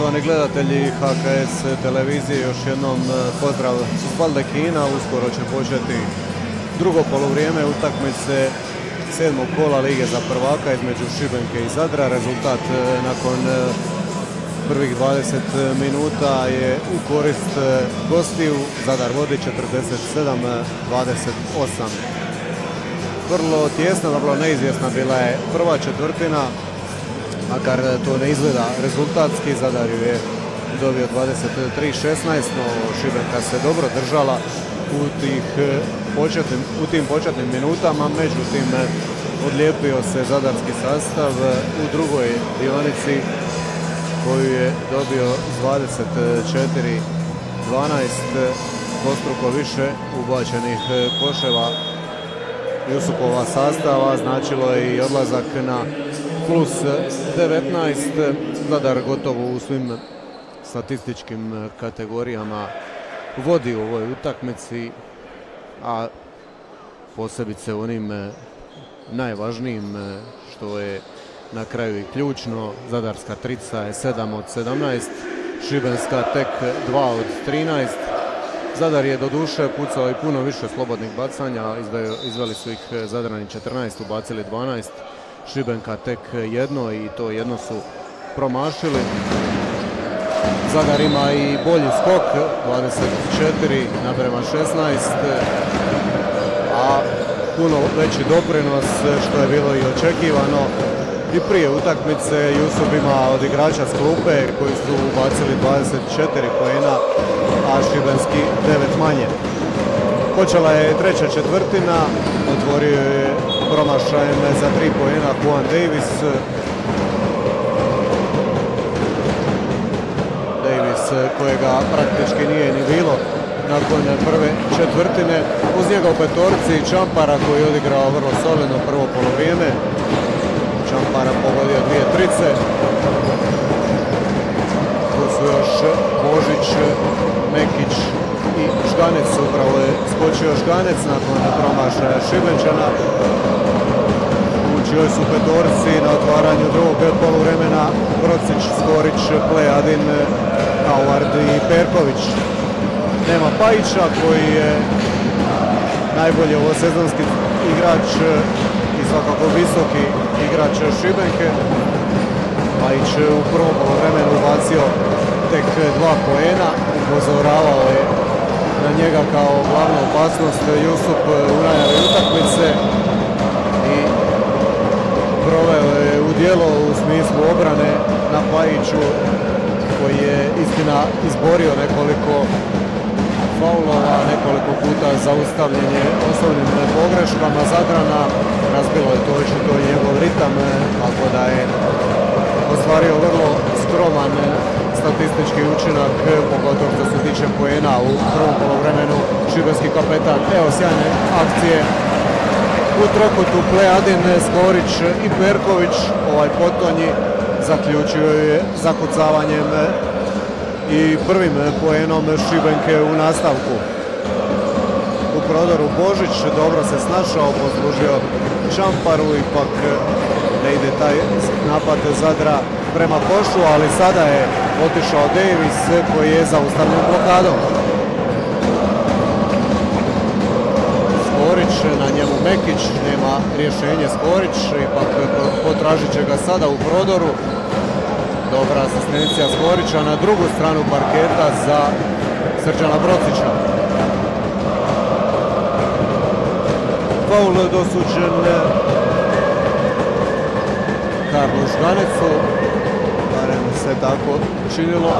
A: Poštovani gledatelji HKS televizije, još jednom e, pozdrav iz Baldekina. Uskoro će početi drugo polovrijeme utakmice sedmog kola Lige za prvaka između Šibenke i Zadra. Rezultat e, nakon e, prvih 20 minuta je u korist gostiju. Zadar vodi 47-28. Vrlo tjesna, vrlo neizvjesna bila je prva četvrtina makar to ne izgleda rezultatski, Zadar je dobio 23-16, no Šibenka se dobro držala u, tih početnim, u tim početnim minutama, međutim odlijepio se zadarski sastav u drugoj dionici koju je dobio 24-12 dvostruko više ubačenih koševa Jusupova sastava. Značilo je i odlazak na plus 19. Zadar gotovo u svim statističkim kategorijama vodi u ovoj utakmici, a posebice onim eh, najvažnijim eh, što je na kraju i ključno. Zadarska trica je 7 od 17, Šibenska tek 2 od 13. Zadar je do duše pucao i puno više slobodnih bacanja, izveli su ih Zadrani 14, ubacili 12. Šibenka tek jedno i to jedno su promašili. Zadar ima i bolji skok, 24 naprema 16, a puno veći doprinos što je bilo i očekivano. I prije utakmice Jusuf ima od igrača s koji su ubacili 24 poena, a Šibenski 9 manje. Počela je treća četvrtina, otvorio je promašajem za tri pojena Juan Davis. Davis kojega praktički nije ni bilo nakon prve četvrtine. Uz njega u petorci Čampara koji je odigrao vrlo solidno prvo polovrijeme. Čampara pogodio dvije trice. Tu su još Božić, Mekić i Škanec. Upravo je skočio Škanec nakon promašaja Šibenčana čijoj su petorci na otvaranju drugog poluvremena Brocić, Skorić, Plejadin, Howard i Perković. Nema Pajića koji je najbolji sezonski igrač i svakako visoki igrač Šibenke. Pajić u prvom poluvremenu ubacio tek dva poena, upozoravao je na njega kao glavnu opasnost Jusup u najavi utakmice proveo je u dijelo u smislu obrane na Pajiću koji je istina izborio nekoliko faulova, nekoliko puta zaustavljenje osnovnim pogreškama Zadrana. Razbilo je to već to njegov ritam, tako da je ostvario vrlo skroman statistički učinak, pogotovo što se tiče poena u prvom polovremenu. Šibenski kapetan, evo sjajne akcije u trokutu Plejadin, Skorić i Perković. Ovaj potonji zaključio je zakucavanjem i prvim poenom Šibenke u nastavku. U prodoru Božić dobro se snašao, poslužio Čamparu, ipak ne ide taj napad Zadra prema košu, ali sada je otišao Davis koji je zaustavljen blokadom. na njemu Mekić, nema rješenje Skorić, ipak potražit će ga sada u prodoru. Dobra asistencija Skorića na drugu stranu parketa za Srđana Brocića. Faul dosuđen Karlu Žganecu, se tako činilo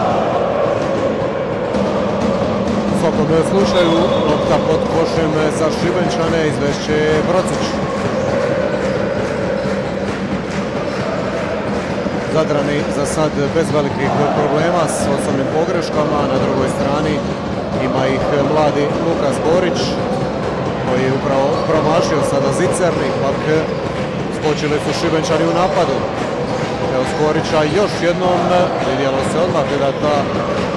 A: svakom slučaju lopta pod košem za Šibenčane izvešće Brocić. Zadrani za sad bez velikih problema s osobnim pogreškama. Na drugoj strani ima ih mladi Lukas Borić koji je upravo promašio sada Zicerni, pak skočili su Šibenčani u napadu. Skorića još jednom. Vidjelo se odmah da ta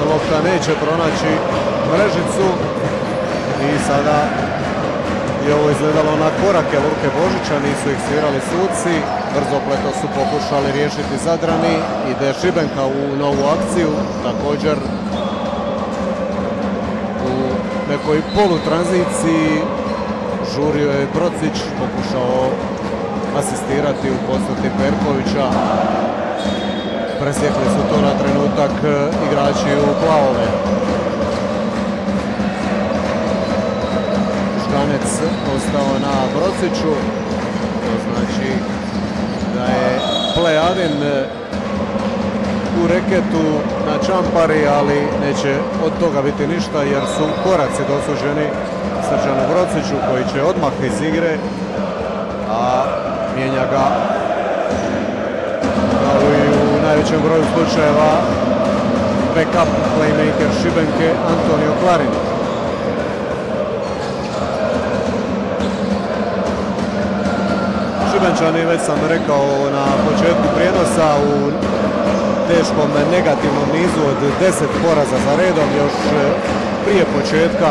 A: lopta neće pronaći mrežicu. I sada je ovo izgledalo na korake. Luke Božića, nisu ih svirali suci, brzo pleto su pokušali riješiti Zadrani, ide Šibenka u novu akciju, također u nekoj polutranziciji. Žurio je Brocić, pokušao asistirati u postuti Perkovića, presjekli su to na trenutak igrači u plavove. Škanec ostao na Brociću. To znači da je Plejadin u reketu na Čampari, ali neće od toga biti ništa jer su koraci dosuđeni Srđanu Brociću koji će odmah iz igre, a mijenja ga u najvećem broju slučajeva backup playmaker Šibenke Antonio Klarin. Šibenčani, već sam rekao na početku prijenosa u teškom negativnom nizu od 10 poraza za redom još prije početka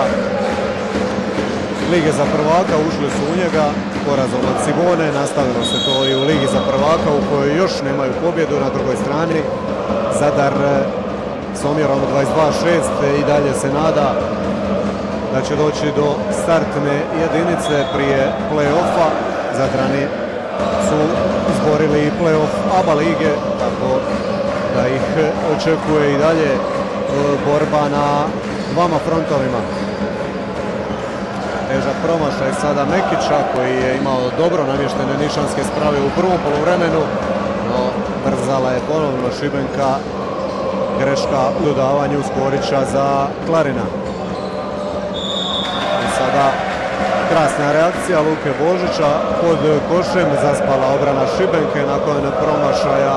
A: Lige za prvaka ušli su u njega porazom od Simone, nastavilo se to i u Ligi za prvaka u kojoj još nemaju pobjedu na drugoj strani. Zadar e, s omjerom 22-6 i dalje se nada da će doći do startne jedinice prije play-offa. Zadrani su izborili play-off ABA lige, tako da ih očekuje i dalje borba na dvama frontovima. Težak promašaj sada Mekića koji je imao dobro namještene nišanske sprave u prvom polovremenu, no brzala je ponovno Šibenka greška u dodavanju Skorića za Klarina. I sada krasna reakcija Luke Božića pod košem zaspala obrana Šibenke nakon promašaja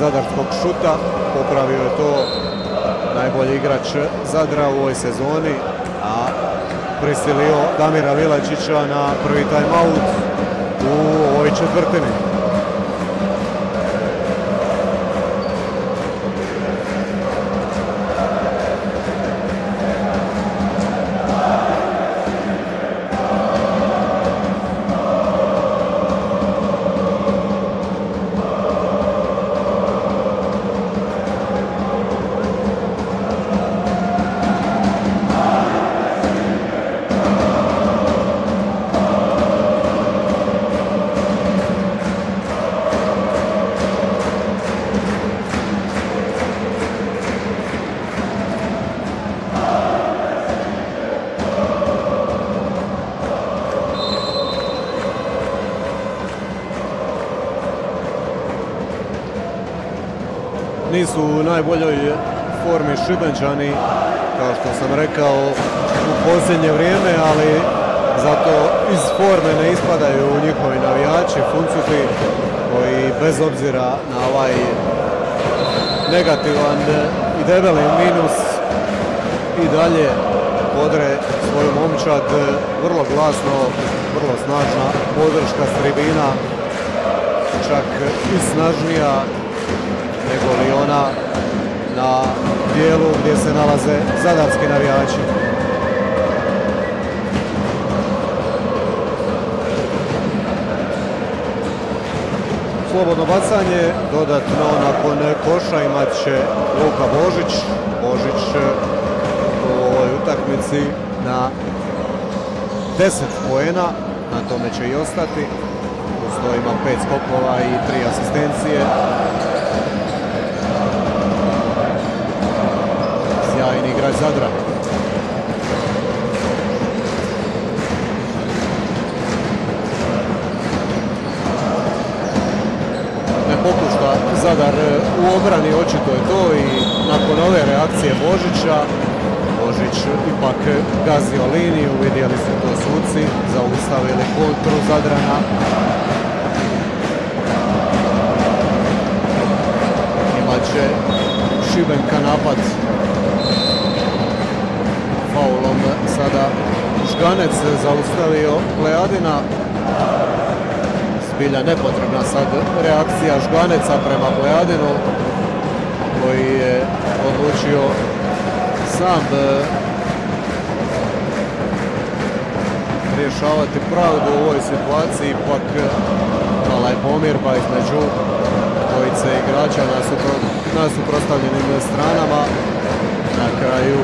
A: zadarskog šuta. Popravio je to najbolji igrač Zadra u ovoj sezoni, prisilio Damira Vilačića na prvi timeout u ovoj četvrtini. Najboljoj formi Šibenčani, kao što sam rekao, u posljednje vrijeme, ali zato iz forme ne ispadaju njihovi navijači, funcuti, koji bez obzira na ovaj negativan i debeli minus i dalje podre svoju momčad. Vrlo glasno, vrlo snažna podrška s tribina, čak i snažnija nego li ona na dijelu gdje se nalaze zadarski navijači. Slobodno bacanje, dodatno nakon koša imat će Luka Božić. Božić u ovoj utakmici na 10 poena, na tome će i ostati. To ima 5 skokova i 3 asistencije. Igrač Zadra. Ne popušta Zadar u obrani, očito je to i nakon ove reakcije Božića Božić ipak gazio liniju, vidjeli su to suci, zaustavili kontru Zadrana. Imat će Šibenka napad faulom sada Žganec zaustavio Plejadina. Zbilja nepotrebna sad reakcija Žganeca prema Plejadinu koji je odlučio sam rješavati pravdu u ovoj situaciji, ipak mala je pomirba između dvojice igrača na, supro, na suprostavljenim stranama. Na kraju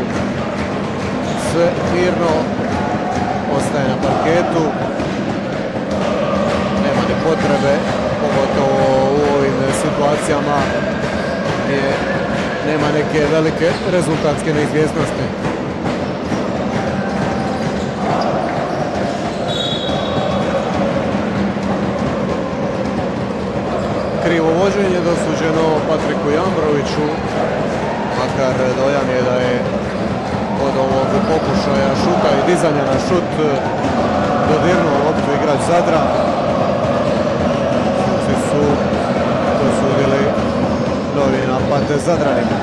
A: sve mirno ostaje na parketu. Nema ni potrebe, pogotovo u ovim situacijama gdje nema neke velike rezultatske neizvjesnosti. Krivo vođenje dosuđeno Patriku Jambroviću, makar dojam je da je od ovog pokušaja šuta i dizanja na šut dodirnuo loptu igrač Zadra. Svi su dosudili novi napad Zadranima.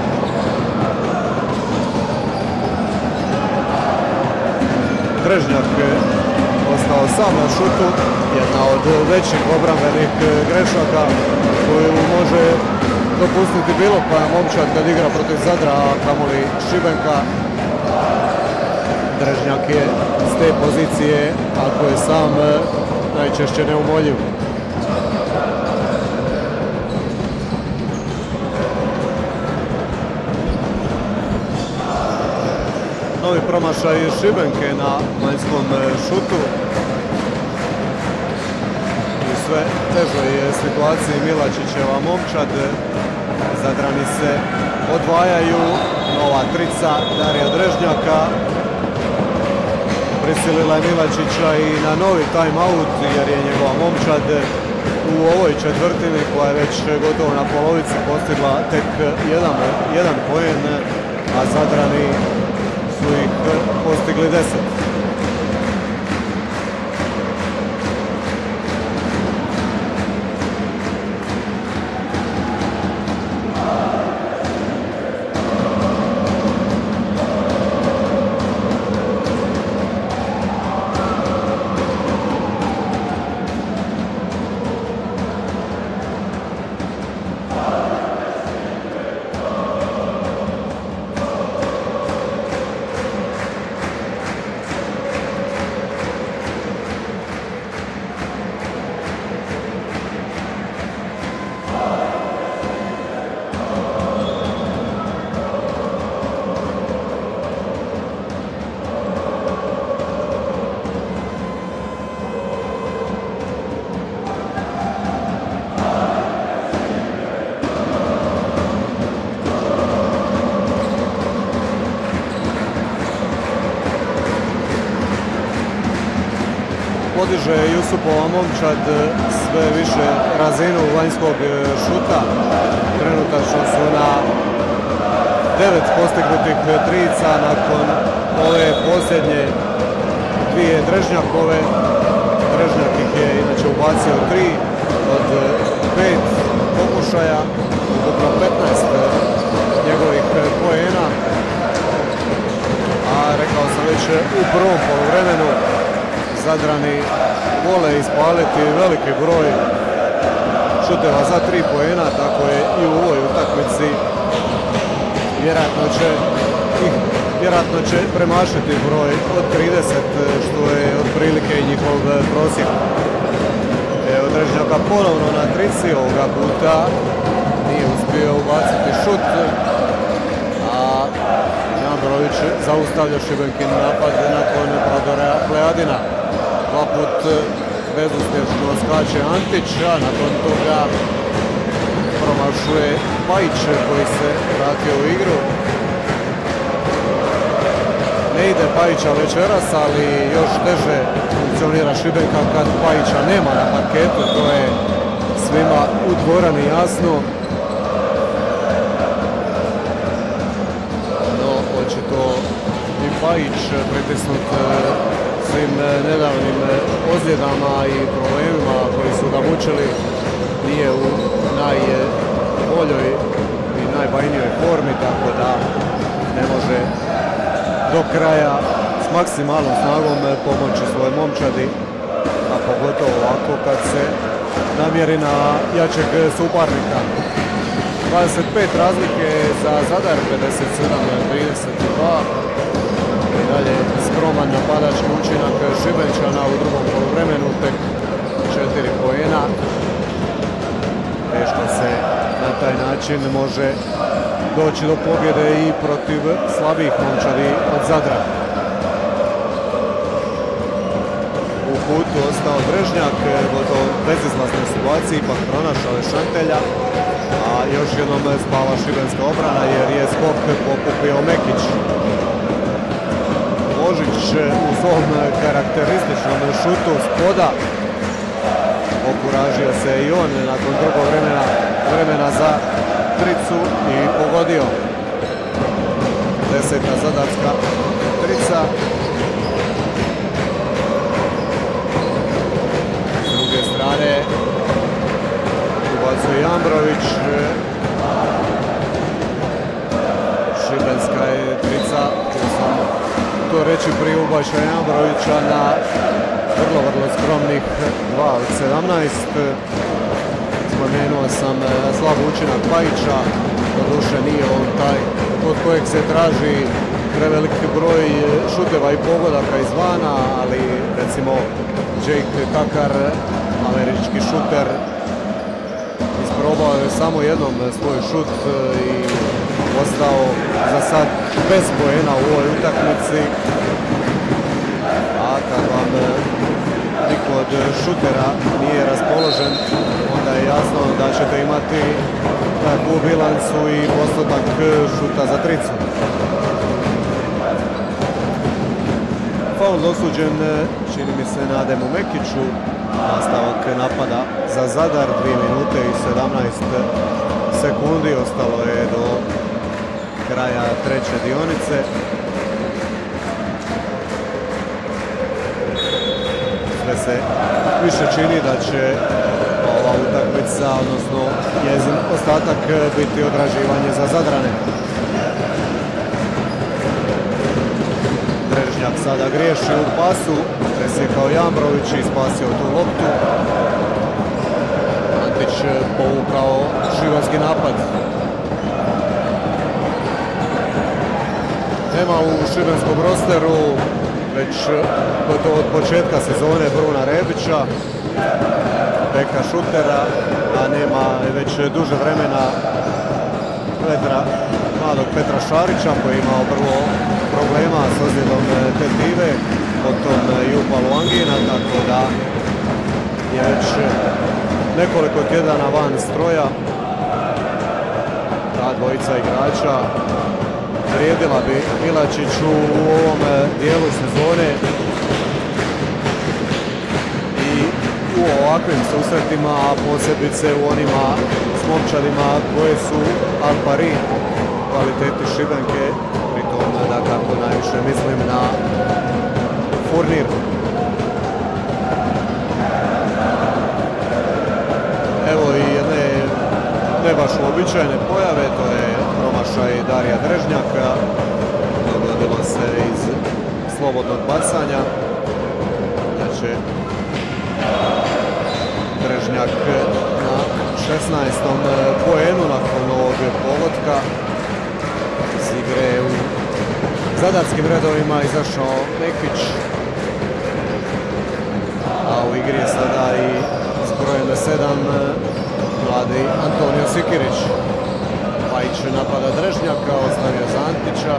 A: Drežnjak ostao sam na šutu, jedna od većih obrambenih grešaka koju može dopustiti bilo koja momčad kad igra protiv Zadra, a kamoli Šibenka. Drežnjak je s te pozicije, ako je sam, najčešće neumoljiv. Novi promašaj Šibenke na vanjskom šutu. U sve težoj situaciji Milačićeva momčad. Zadrani se odvajaju. Nova trica Darija Drežnjaka. Prisilila je Milačića i na novi time-out jer je njegova momčad u ovoj četvrtini koja je već gotovo na polovici postigla tek jedan, jedan pojen, a Zadrani su ih postigli deset. Momčad sve više razinu vanjskog šuta. Trenutačno su na devet postignutih trica nakon ove posljednje dvije Drežnjakove. Drežnjak ih je inače ubacio tri od pet pokušaja, ukupno 15 njegovih poena. A rekao sam već u prvom polovremenu Zadrani vole ispaliti veliki broj šuteva za tri poena, tako je i u ovoj utakmici. Vjerojatno će, vjerojatno će premašiti broj od 30, što je otprilike njihov prosjek. Evo Drežnjaka ponovno na trici, ovoga puta nije uspio ubaciti šut, a Jambrović zaustavlja Šibenkin napad nakon prodora Plejadina dva put bezuspješno skače Antić, a nakon toga promašuje Pajić koji se vratio u igru. Ne ide Pajića večeras, ali još teže funkcionira Šibenka kad Pajića nema na parketu, to je svima u dvorani jasno. No, očito i Pajić pritisnut svim e, nedavnim e, ozljedama i problemima koji su ga mučili nije u najboljoj i najbajnijoj formi, tako da ne može do kraja s maksimalnom snagom e, pomoći svoje momčadi, a pogotovo ovako kad se namjeri na jačeg suparnika. 25 razlike za Zadar, 57-32. Dalje skroman napadački učinak Šibenčana u drugom poluvremenu, tek četiri pojena. Teško se na taj način može doći do pobjede i protiv slabih momčadi od Zadra. U putu ostao Brežnjak, gotovo bezizlaznoj situaciji, ipak pronašao je Šantelja, a još jednom spala Šibenska obrana jer je skok pokupio Mekić. Božić u svom karakterističnom šutu spoda okuražio se i on nakon drugog vremena, vremena za tricu i pogodio. Deseta zadarska trica. S druge strane ubacuje Jambrović. To reći prije ubačaja Jambrovića na vrlo, vrlo skromnih 2 od 17. Spomenuo sam e, slab učinak Pajića, duše nije on taj od kojeg se traži prevelik broj šuteva i pogodaka izvana, ali recimo Jake Takar, američki šuter, isprobao je samo jednom svoj šut e, i ostao za sad bez pojena u ovoj utakmici. A kad vam e, niko od šutera nije raspoložen, onda je jasno da ćete imati takvu bilancu i postotak šuta za tricu. Faul dosuđen, čini mi se, na Ademu Mekiću. Nastavak napada za Zadar, 2 minute i 17 sekundi. Ostalo je do kraja treće dionice. Sve se više čini da će ova utakmica, odnosno njezin ostatak biti odraživanje za Zadrane. Drežnjak sada griješi u pasu, presjekao Jambrović i spasio tu loptu. Antić povukao šivanski napad. Nema u šibenskom rosteru već gotovo od početka sezone Bruna Rebića, beka šutera, a nema već duže vremena Petra, mladog Petra Šarića koji je imao prvo problema s ozljedom tetive, potom i upalu angina, tako da je već nekoliko tjedana van stroja. Ta dvojica igrača vrijedila bi Milačiću u ovom dijelu sezone i u ovakvim susretima, a posebice u onima s koje su al pari kvaliteti Šibenke, pritom da kako najviše mislim na Furnir. Evo i jedne ne baš uobičajene pojave, to je promašaj Darija Drežnjaka. Dogodilo se iz slobodnog bacanja. Znači, Drežnjak na 16. poenu nakon ovog pogotka iz igre u zadarskim redovima izašao Nekić a u igri je sada i zbrojen 7 mladi Antonio Sikirić. Pajić napada Drežnjaka, ostavio za Antića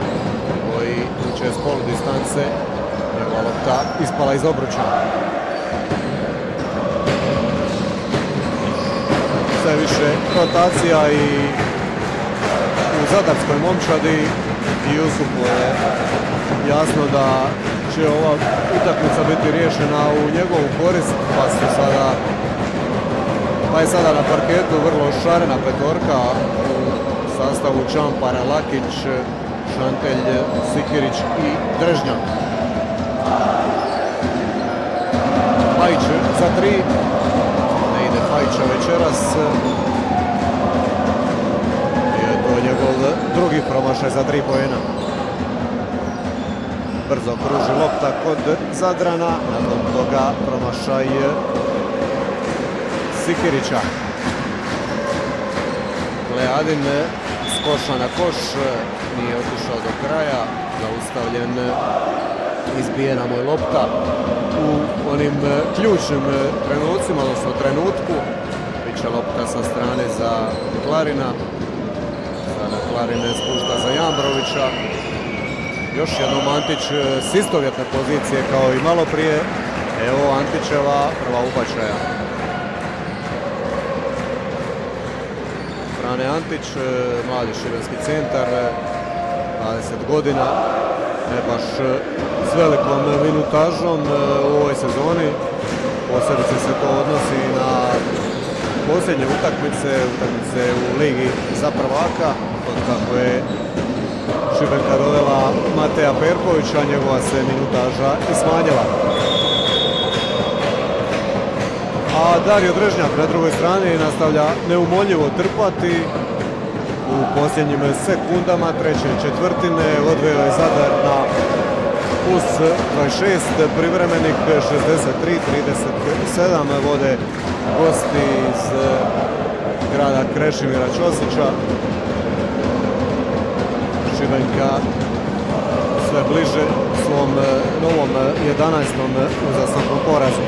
A: koji uče s polu distance. Njegova lopta ispala iz obruča. Sve više rotacija i u Zadarskoj momčadi i Jusufu je jasno da će ova utakmica biti riješena u njegovu korist, pa su sada pa je sada na parketu vrlo šarena petorka sastavu Čampara, Lakić, Šantelj, Sikirić i Drežnjak. Pajić za tri. Ne ide Pajića večeras. Je to njegov drugi promašaj za tri pojena. Brzo kruži lopta kod Zadrana. Nakon toga promašaj Sikirića. Leadin koša na koš, nije otišao do kraja, zaustavljen, izbijena mu je lopta u onim ključnim trenucima, odnosno trenutku. Biće lopta sa strane za Klarina, sada Klarine spušta za Jambrovića. Još jednom Antić s istovjetne pozicije kao i malo prije. Evo Antićeva prva ubačaja. Frane Antić, e, mladi šibenski centar, 20 e, godina, ne baš e, s velikom minutažom u ovoj sezoni. Posebice se to odnosi na posljednje utakmice, utakmice u Ligi za prvaka, od kako je Šibenka dovela Mateja Perkovića, njegova se minutaža i smanjila. A Dario Drežnjak na drugoj strani nastavlja neumoljivo trpati. U posljednjim sekundama treće četvrtine odveo je Zadar na plus 26 privremenih 63-37 vode gosti iz grada Krešimira Ćosića. Šibenka sve bliže svom novom 11. uzasnom porazu.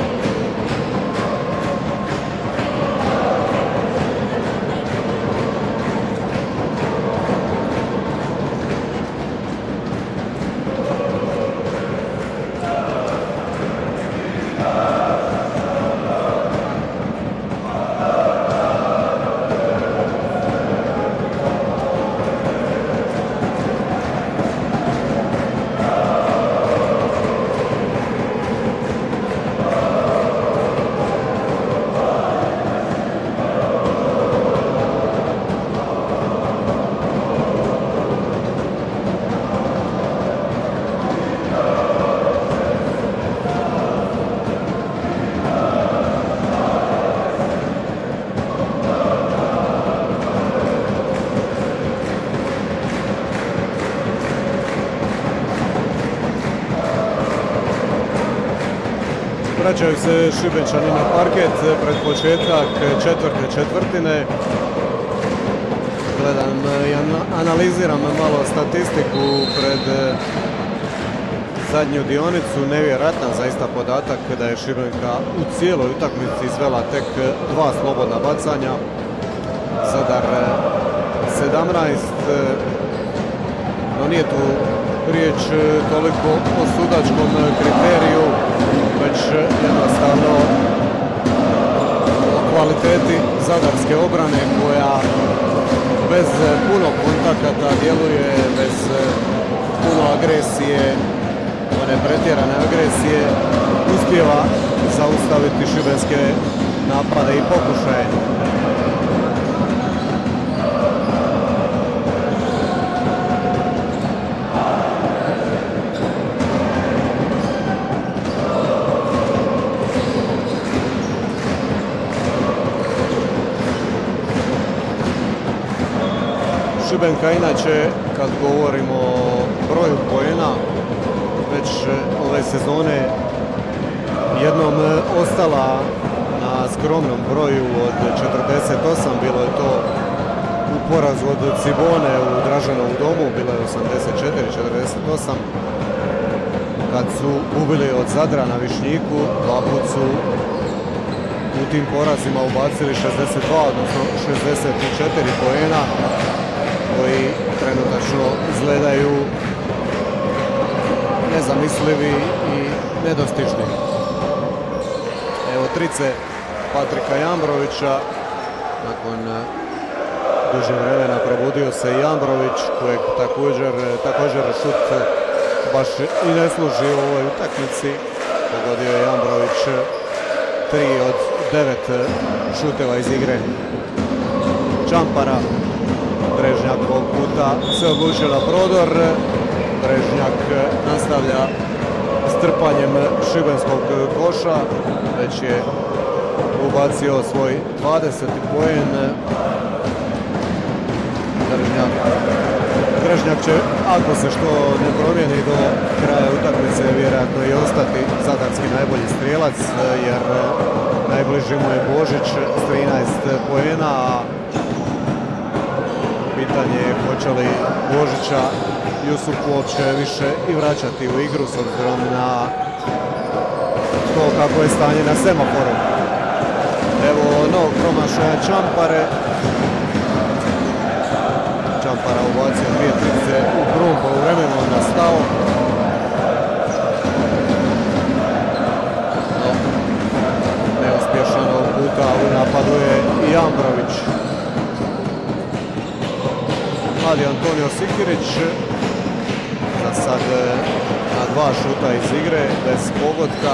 A: Vraćaju se Šibenčani na parket pred početak četvrte četvrtine. Gledam i analiziram malo statistiku pred e, zadnju dionicu. Nevjerojatan zaista podatak da je Šibenka u cijeloj utakmici izvela tek dva slobodna bacanja. Zadar 17, e, e, no nije tu riječ toliko o sudačkom kriteriju već jednostavno o kvaliteti zadarske obrane koja bez puno kontakata djeluje, bez puno agresije, one pretjerane agresije, uspjeva zaustaviti šibenske napade i pokušaje. Šibenka inače kad govorimo o broju pojena već e, ove sezone jednom e, ostala na skromnom broju od 48, bilo je to u porazu od Cibone u Dražanovu domu, bilo je 84-48. Kad su ubili od Zadra na Višnjiku, dva put su u tim porazima ubacili 62, odnosno 64 pojena koji trenutačno izgledaju nezamislivi i nedostižni. Evo trice Patrika Jambrovića. Nakon e, duže vremena probudio se Jambrović kojeg također, također šut baš i ne služi u ovoj utakmici. Pogodio je Jambrović tri od devet šuteva iz igre Čampara. Brežnjak ovog puta se odlučio na prodor. Brežnjak nastavlja strpanjem šibenskog koša. Već je ubacio svoj 20. poen. Brežnjak će, ako se što ne promijeni do kraja utakmice, vjerojatno i ostati zadarski najbolji strijelac, jer najbliži mu je Božić s 13 poena, a pitanje je hoće li Božića Jusuf uopće više i vraćati u igru s obzirom na to kako je stanje na semaforu. Evo novog promašaja Čampare. Čampara ubacio dvije trice u prvom vremenu onda stao. Neuspješan ovog puta u napadu je i Ambrović. Mladi Antonio Sikirić za sad e, na dva šuta iz igre bez pogodka.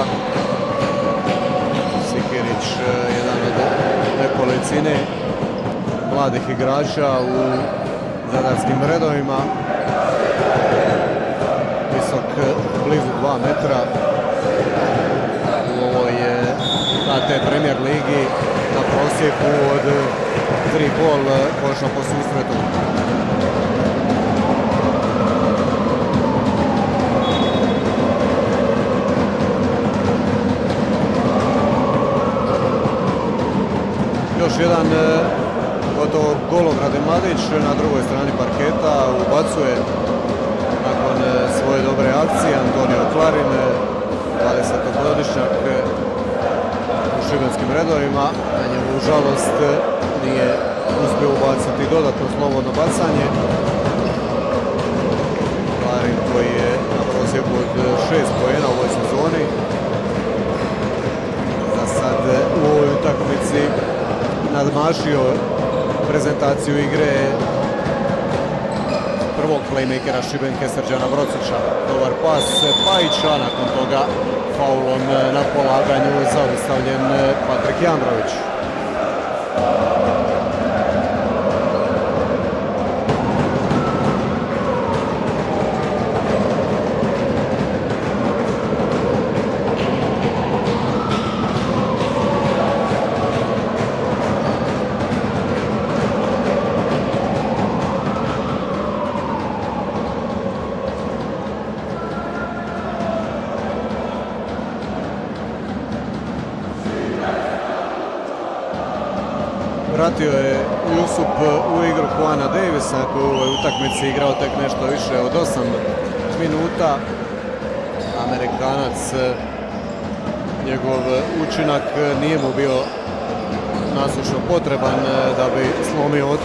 A: Sikirić e, jedan od nekolicine mladih igrača u zadarskim redovima. Visok e, blizu 2 metra u ovoj KT Premier Ligi na prosjeku od 3 gol koša po susretu. Jedan e, gotovo golograde Mladić na drugoj strani parketa ubacuje nakon e, svoje dobre akcije Antonio Klarin 20-godišnjak e, u šibenskim redovima. Na njemu žalost nije uspio ubaciti dodatno slobodno bacanje. Klarin koji je na prosjeku od 6 pojena u ovoj sezoni. Za sad u ovoj utakmici nadmašio prezentaciju igre prvog playmakera Šibenke Srđana Brocića. Dobar pas Pajića, nakon toga faulom na polaganju zaustavljen Patrik Jandrović.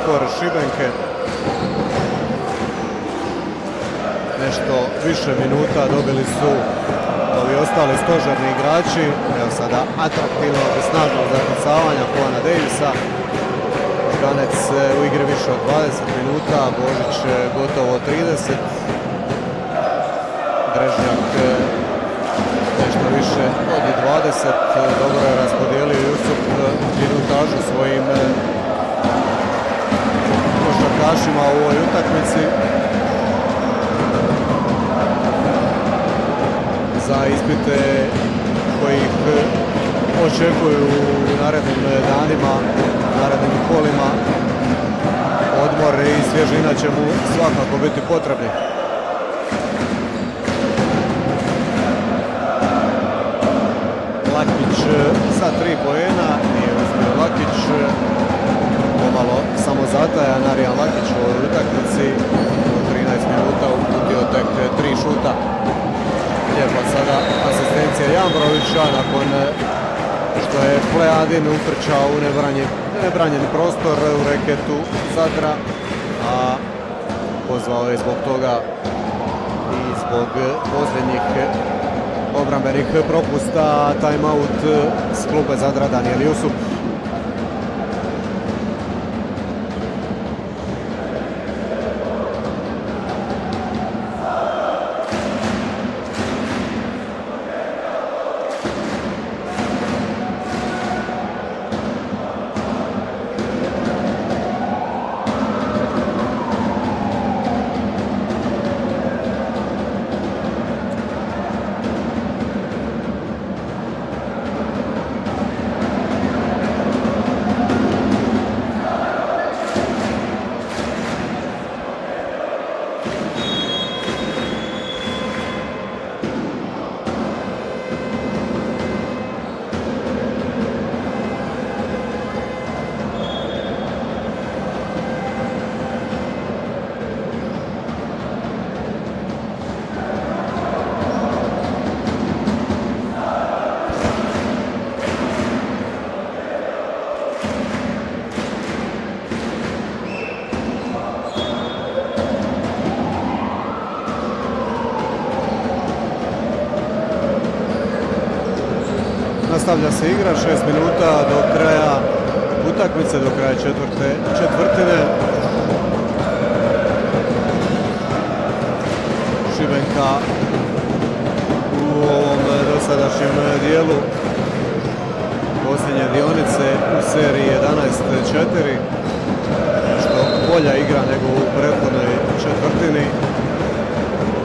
A: Otpor Šibenke. Nešto više minuta dobili su ovi ostali stožarni igrači. Evo sada atraktivnog i snažnog zakucavanja Juana Davisa. Škanec e, u igri više od 20 minuta, Božić e, gotovo 30. Drežnjak e, nešto više od 20. Dobro je raspodijelio Jusup minutažu svojim košarkašima u ovoj utakmici. Za ispite kojih očekuju u narednim danima, narednim kolima. Odmor i svježina će mu svakako biti potrebni. Lakić sa tri pojena, nije uspio Lakić, pomalo samozatajan Arijan Lakić u utakmici, u 13 minuta uputio tek tri šuta. Lijepa sada asistencija Jambrovića nakon e, što je Plejadin utrčao u nebranjeni prostor u reketu Zadra, a pozvao je zbog toga i zbog posljednjih obrambenih propusta timeout s klube Zadra Daniel Jusup. Nastavlja se igra, 6 minuta do kraja utakmice, do kraja četvrte, četvrtine. Šibenka u ovom dosadašnjem dijelu. Posljednje dionice u seriji 11-4 što bolja igra nego u prethodnoj četvrtini.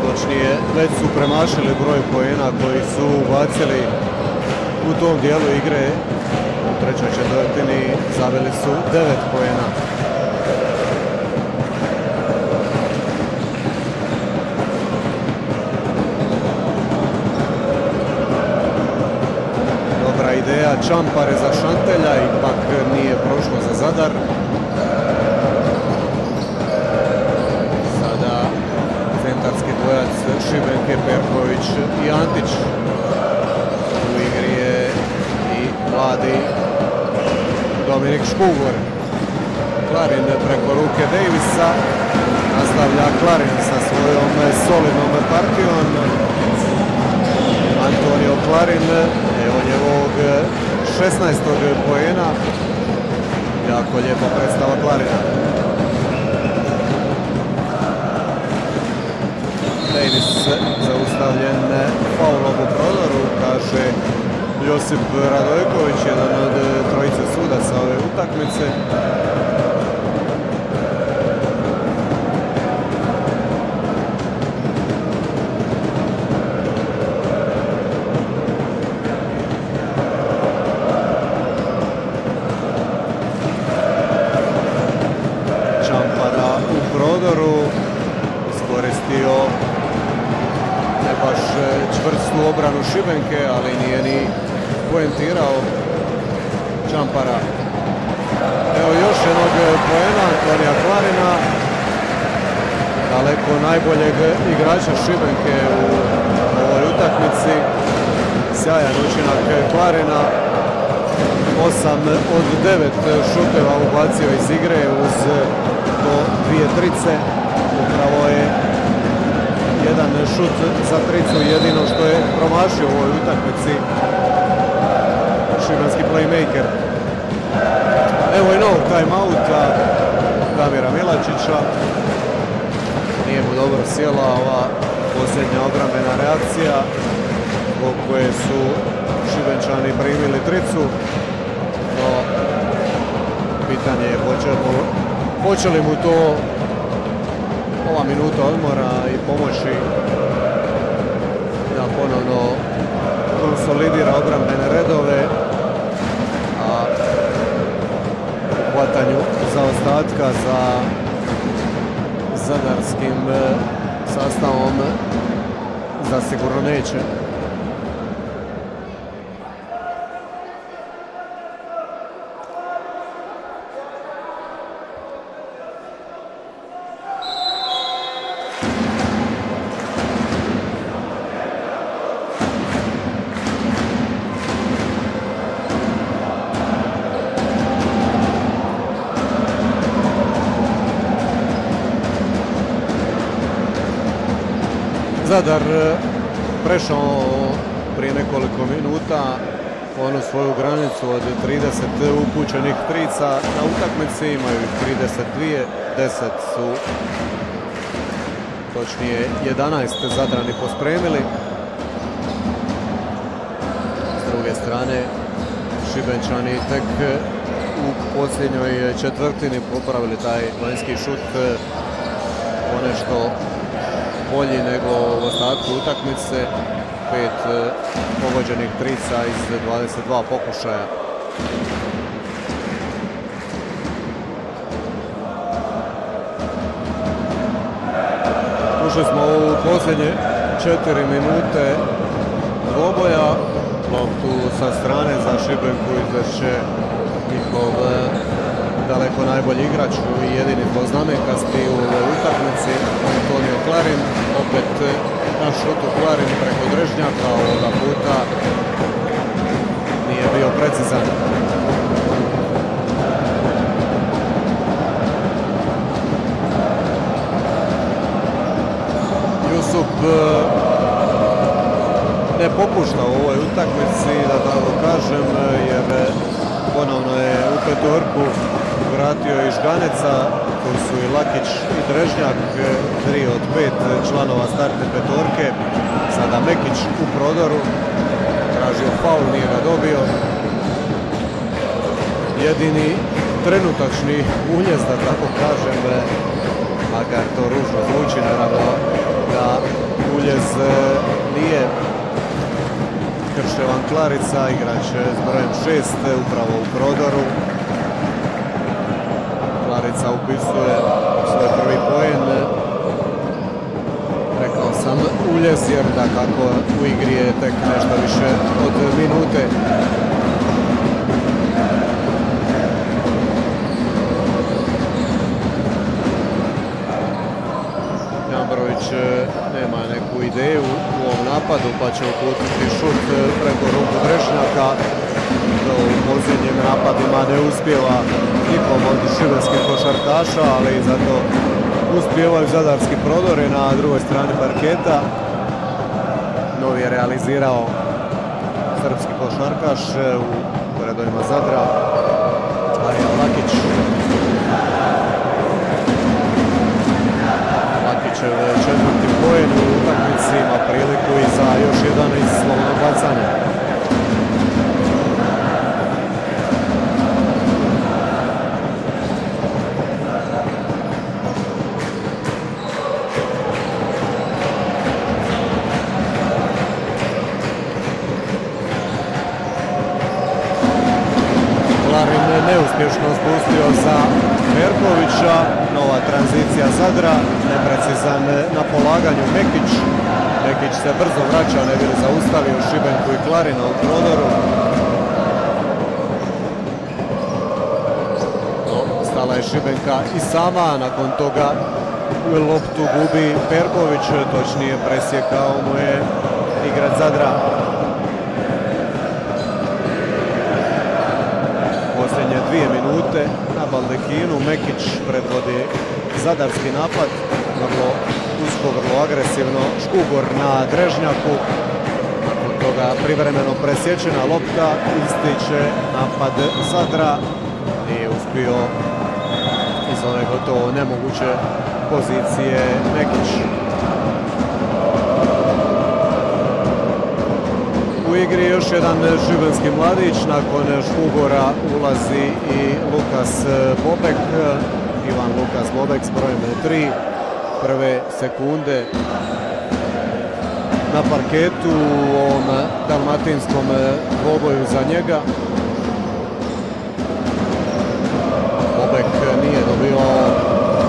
A: Točnije već su premašili broj pojena koji su ubacili u tom dijelu igre. U trećoj četvrtini zaveli su 9 pojena dobra ideja Čampare za Šantelja ipak nije prošlo za Zadar. Centarski dvojac Šibenke, Perković i Antić. Dominik Škugor. Klarin preko ruke Davisa. Nastavlja Klarin sa svojom solidnom partijom. Antonio Klarin, evo njegovog 16. pojena. Jako lijepo predstava Klarina. Davis zaustavljen faulom u prodoru, kaže Josip Radojković, jedan od trojice sudaca ove utakmice. Čampara u prodoru iskoristio baš e, čvrstu obranu Šibenke, ali nije ni poentirao Čampara. Evo još jednog poena Antonija Klarina. Daleko najboljeg igrača Šibenke u ovoj utakmici. Sjajan učinak Klarina. 8 od 9 šuteva ubacio iz igre uz do dvije trice. Upravo je jedan šut za tricu jedino što je promašio u ovoj utakmici šibenski playmaker. Evo i novog timeouta Damira Milačića. Nije mu dobro sjela ova posljednja obrambena reakcija zbog koje su Šibenčani primili tricu. No, pitanje je hoće li mu to ova minuta odmora i pomoći da ponovno konsolidira obrambene redove, u hvatanju zaostatka za zadarskim e, sastavom zasigurno neće. Prešao prije nekoliko minuta onu svoju granicu od 30 upućenih trica na utakmici, imaju 32, 10 su točnije 11 Zadrani pospremili. S druge strane Šibenčani tek u posljednjoj četvrtini popravili taj vanjski šut ponešto bolji nego u ostatku utakmice. Pet e, pogođenih trica iz 22 pokušaja. Ušli smo u posljednje četiri minute dvoboja. Loptu sa strane za Šibenku izvrše njihov e, daleko najbolji igrač i jedini poznamenkasti u ovoj utakmici Antonio Klarin. Opet na šutu Klarin preko Drežnjaka ovoga puta nije bio precizan. Jusup ne popušta u ovoj utakmici, da tako kažem, jer ponovno je u petorku vratio i Žganeca, koji su i Lakić i Drežnjak, tri od pet članova startne petorke. Sada Mekić u prodoru, tražio faul, nije ga dobio. Jedini trenutačni uljez, da tako kažem, makar to ružno zvuči, naravno da uljez nije Krševan Klarica, igrač s brojem 6 upravo u prodoru. Klarica upisuje svoj prvi pojen. Rekao sam uljez jer da kako u igri je tek nešto više od minute. Jambrović e, nema neku ideju u ovom napadu pa će uputiti šut e, preko ruku Drešnjaka. U posljednjim napadima ne uspjeva nikom od šibenskih košarkaša, ali zato uspijevaju zadarski prodori na drugoj strani parketa. Novi je realizirao srpski košarkaš e, u redovima Zadra. Arijan Lakić Lakićev četvrti pojen u utakmici ima priliku i za još jedan iz slobodnog bacanja. Spustio za Verkovića, nova tranzicija Zadra, neprecizan na polaganju Mekić. Mekić se brzo vraća, ne bi zaustavio Šibenku i Klarina u prodoru. Stala je Šibenka i sama, nakon toga loptu gubi Perković, točnije presjekao mu je igrač Zadra. Posljednje dvije minute na Baldekinu. Mekić predvodi zadarski napad. Vrlo usko, vrlo agresivno. Škugor na Drežnjaku. Nakon toga privremeno presječena lopta. Ističe napad Zadra. Nije uspio iz ove gotovo nemoguće pozicije Mekić. Igri još jedan šibenski mladić, nakon Škugora ulazi i Lukas Bobek, Ivan Lukas Bobek s brojem 3, prve sekunde. Na parketu u ovom dalmatinskom dvoboju za njega. Bobek nije dobio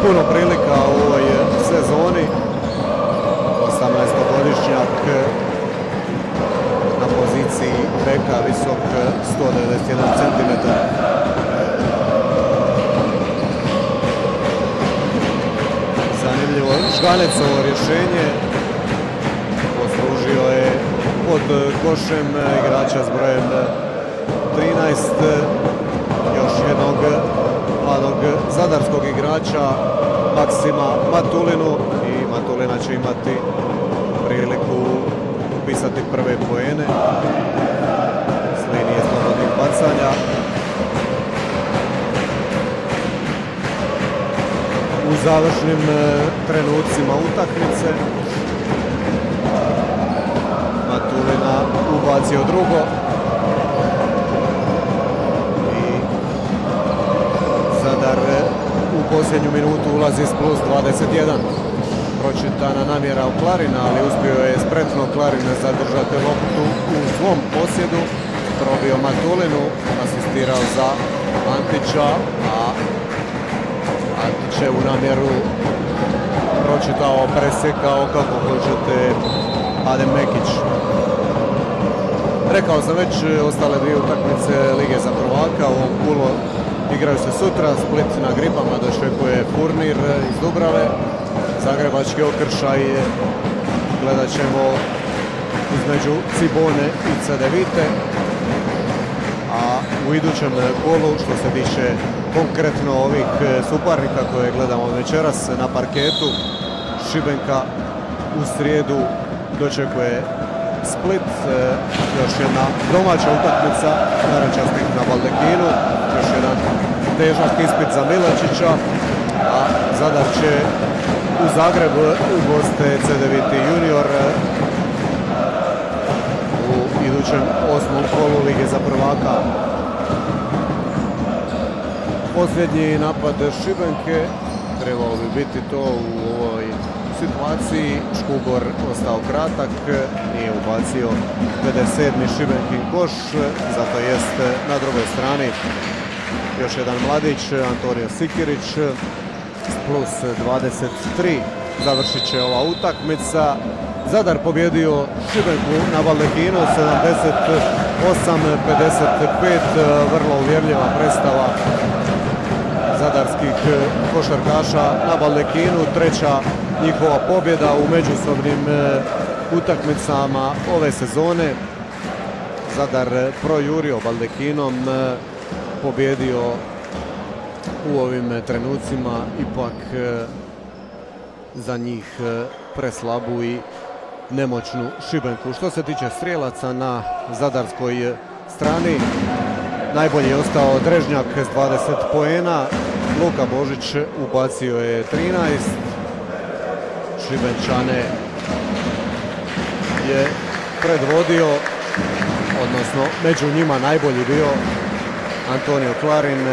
A: puno prilika u ovoj sezoni, 18-godišnjak na poziciji beka visok 191 cm. Zanimljivo Žganecovo rješenje. Poslužio je pod košem igrača s brojem 13 još jednog mladog zadarskog igrača Maksima Matulinu i Matulina će imati priliku upisati prve linije bacanja. U završnim trenucima utakmice Matulina ubacio drugo i Zadar u posljednju minutu ulazi s plus 21 pročitana namjera u Klarina, ali uspio je spretno Klarin zadržati loptu u svom posjedu. Probio Matulinu, asistirao za Antića, a Antić je u namjeru pročitao, presjekao, kako hoćete, Adem Mekić. Rekao sam već, ostale dvije utakmice Lige za prvaka, u ovom kulu igraju se sutra, Split na gripama dočekuje Furnir iz Dubrave, Zagrebački okršaj gledat ćemo između Cibone i Cedevite. U idućem kolu, što se tiče konkretno ovih suparnika koje gledamo večeras na parketu, Šibenka u srijedu dočekuje Split. Još jedna domaća utakmica narančastih na Baldekinu. Još jedan težak ispit za Milačića. A Zadar će u Zagreb u goste CDVT junior u idućem osmom kolu Lige za prvaka. Posljednji napad Šibenke trebao bi biti to u ovoj situaciji. Škugor ostao kratak, nije ubacio 57. Šibenkin koš, zato jest na drugoj strani još jedan mladić, Antonio Sikirić, plus 23. Završit će ova utakmica. Zadar pobjedio Šibenku na Valdekinu 78-55, vrlo uvjerljiva predstava košarkaša na Valdekinu. Treća njihova pobjeda u međusobnim e, utakmicama ove sezone. Zadar projurio Baldekinom, e, pobjedio u ovim trenucima ipak e, za njih preslabu i nemoćnu Šibenku. Što se tiče strijelaca na zadarskoj strani, najbolji je ostao Drežnjak s 20 poena, Luka Božić ubacio je 13, Šibenčane je predvodio, odnosno među njima najbolji bio Antonio Klarin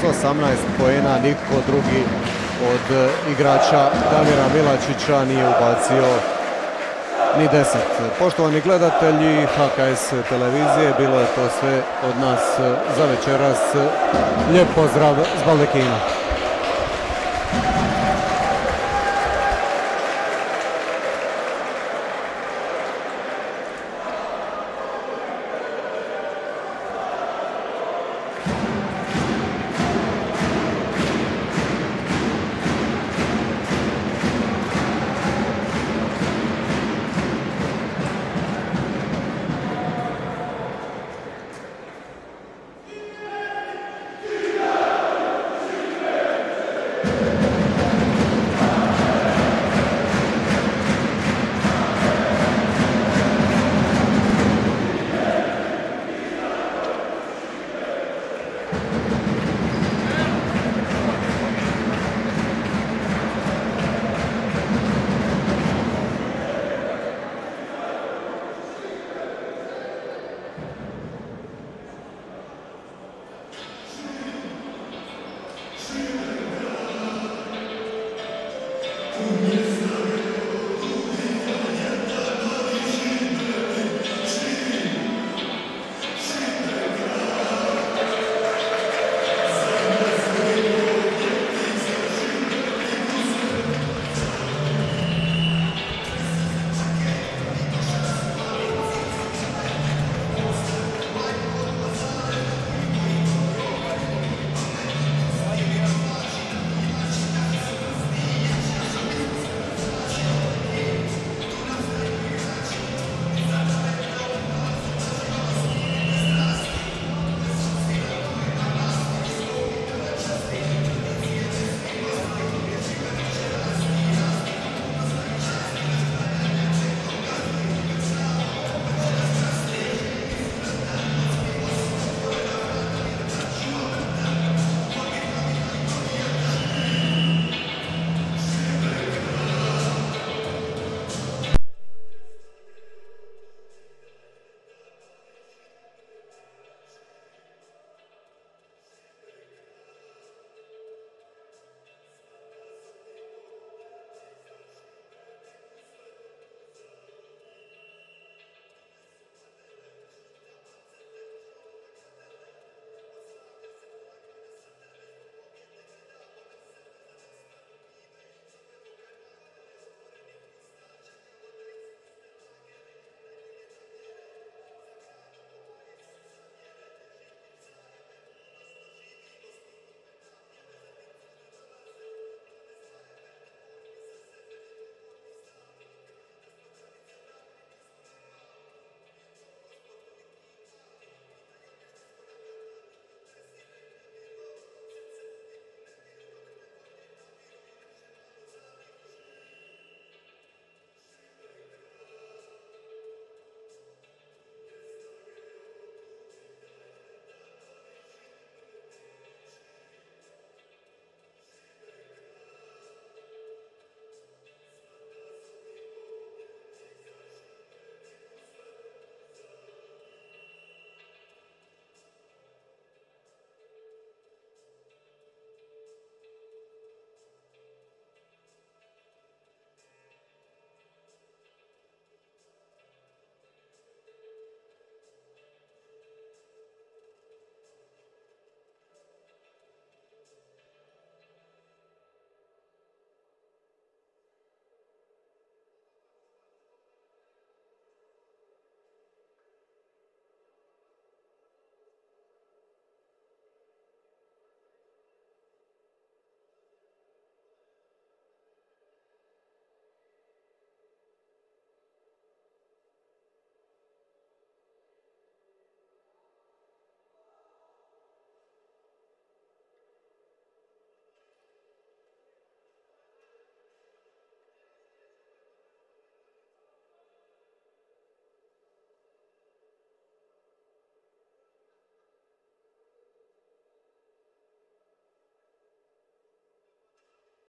A: s 18 pojena, niko drugi od igrača Damira Milačića nije ubacio ni 10. Poštovani gledatelji HKS televizije, bilo je to sve od nas za večeras. Lijep pozdrav z Baldekina.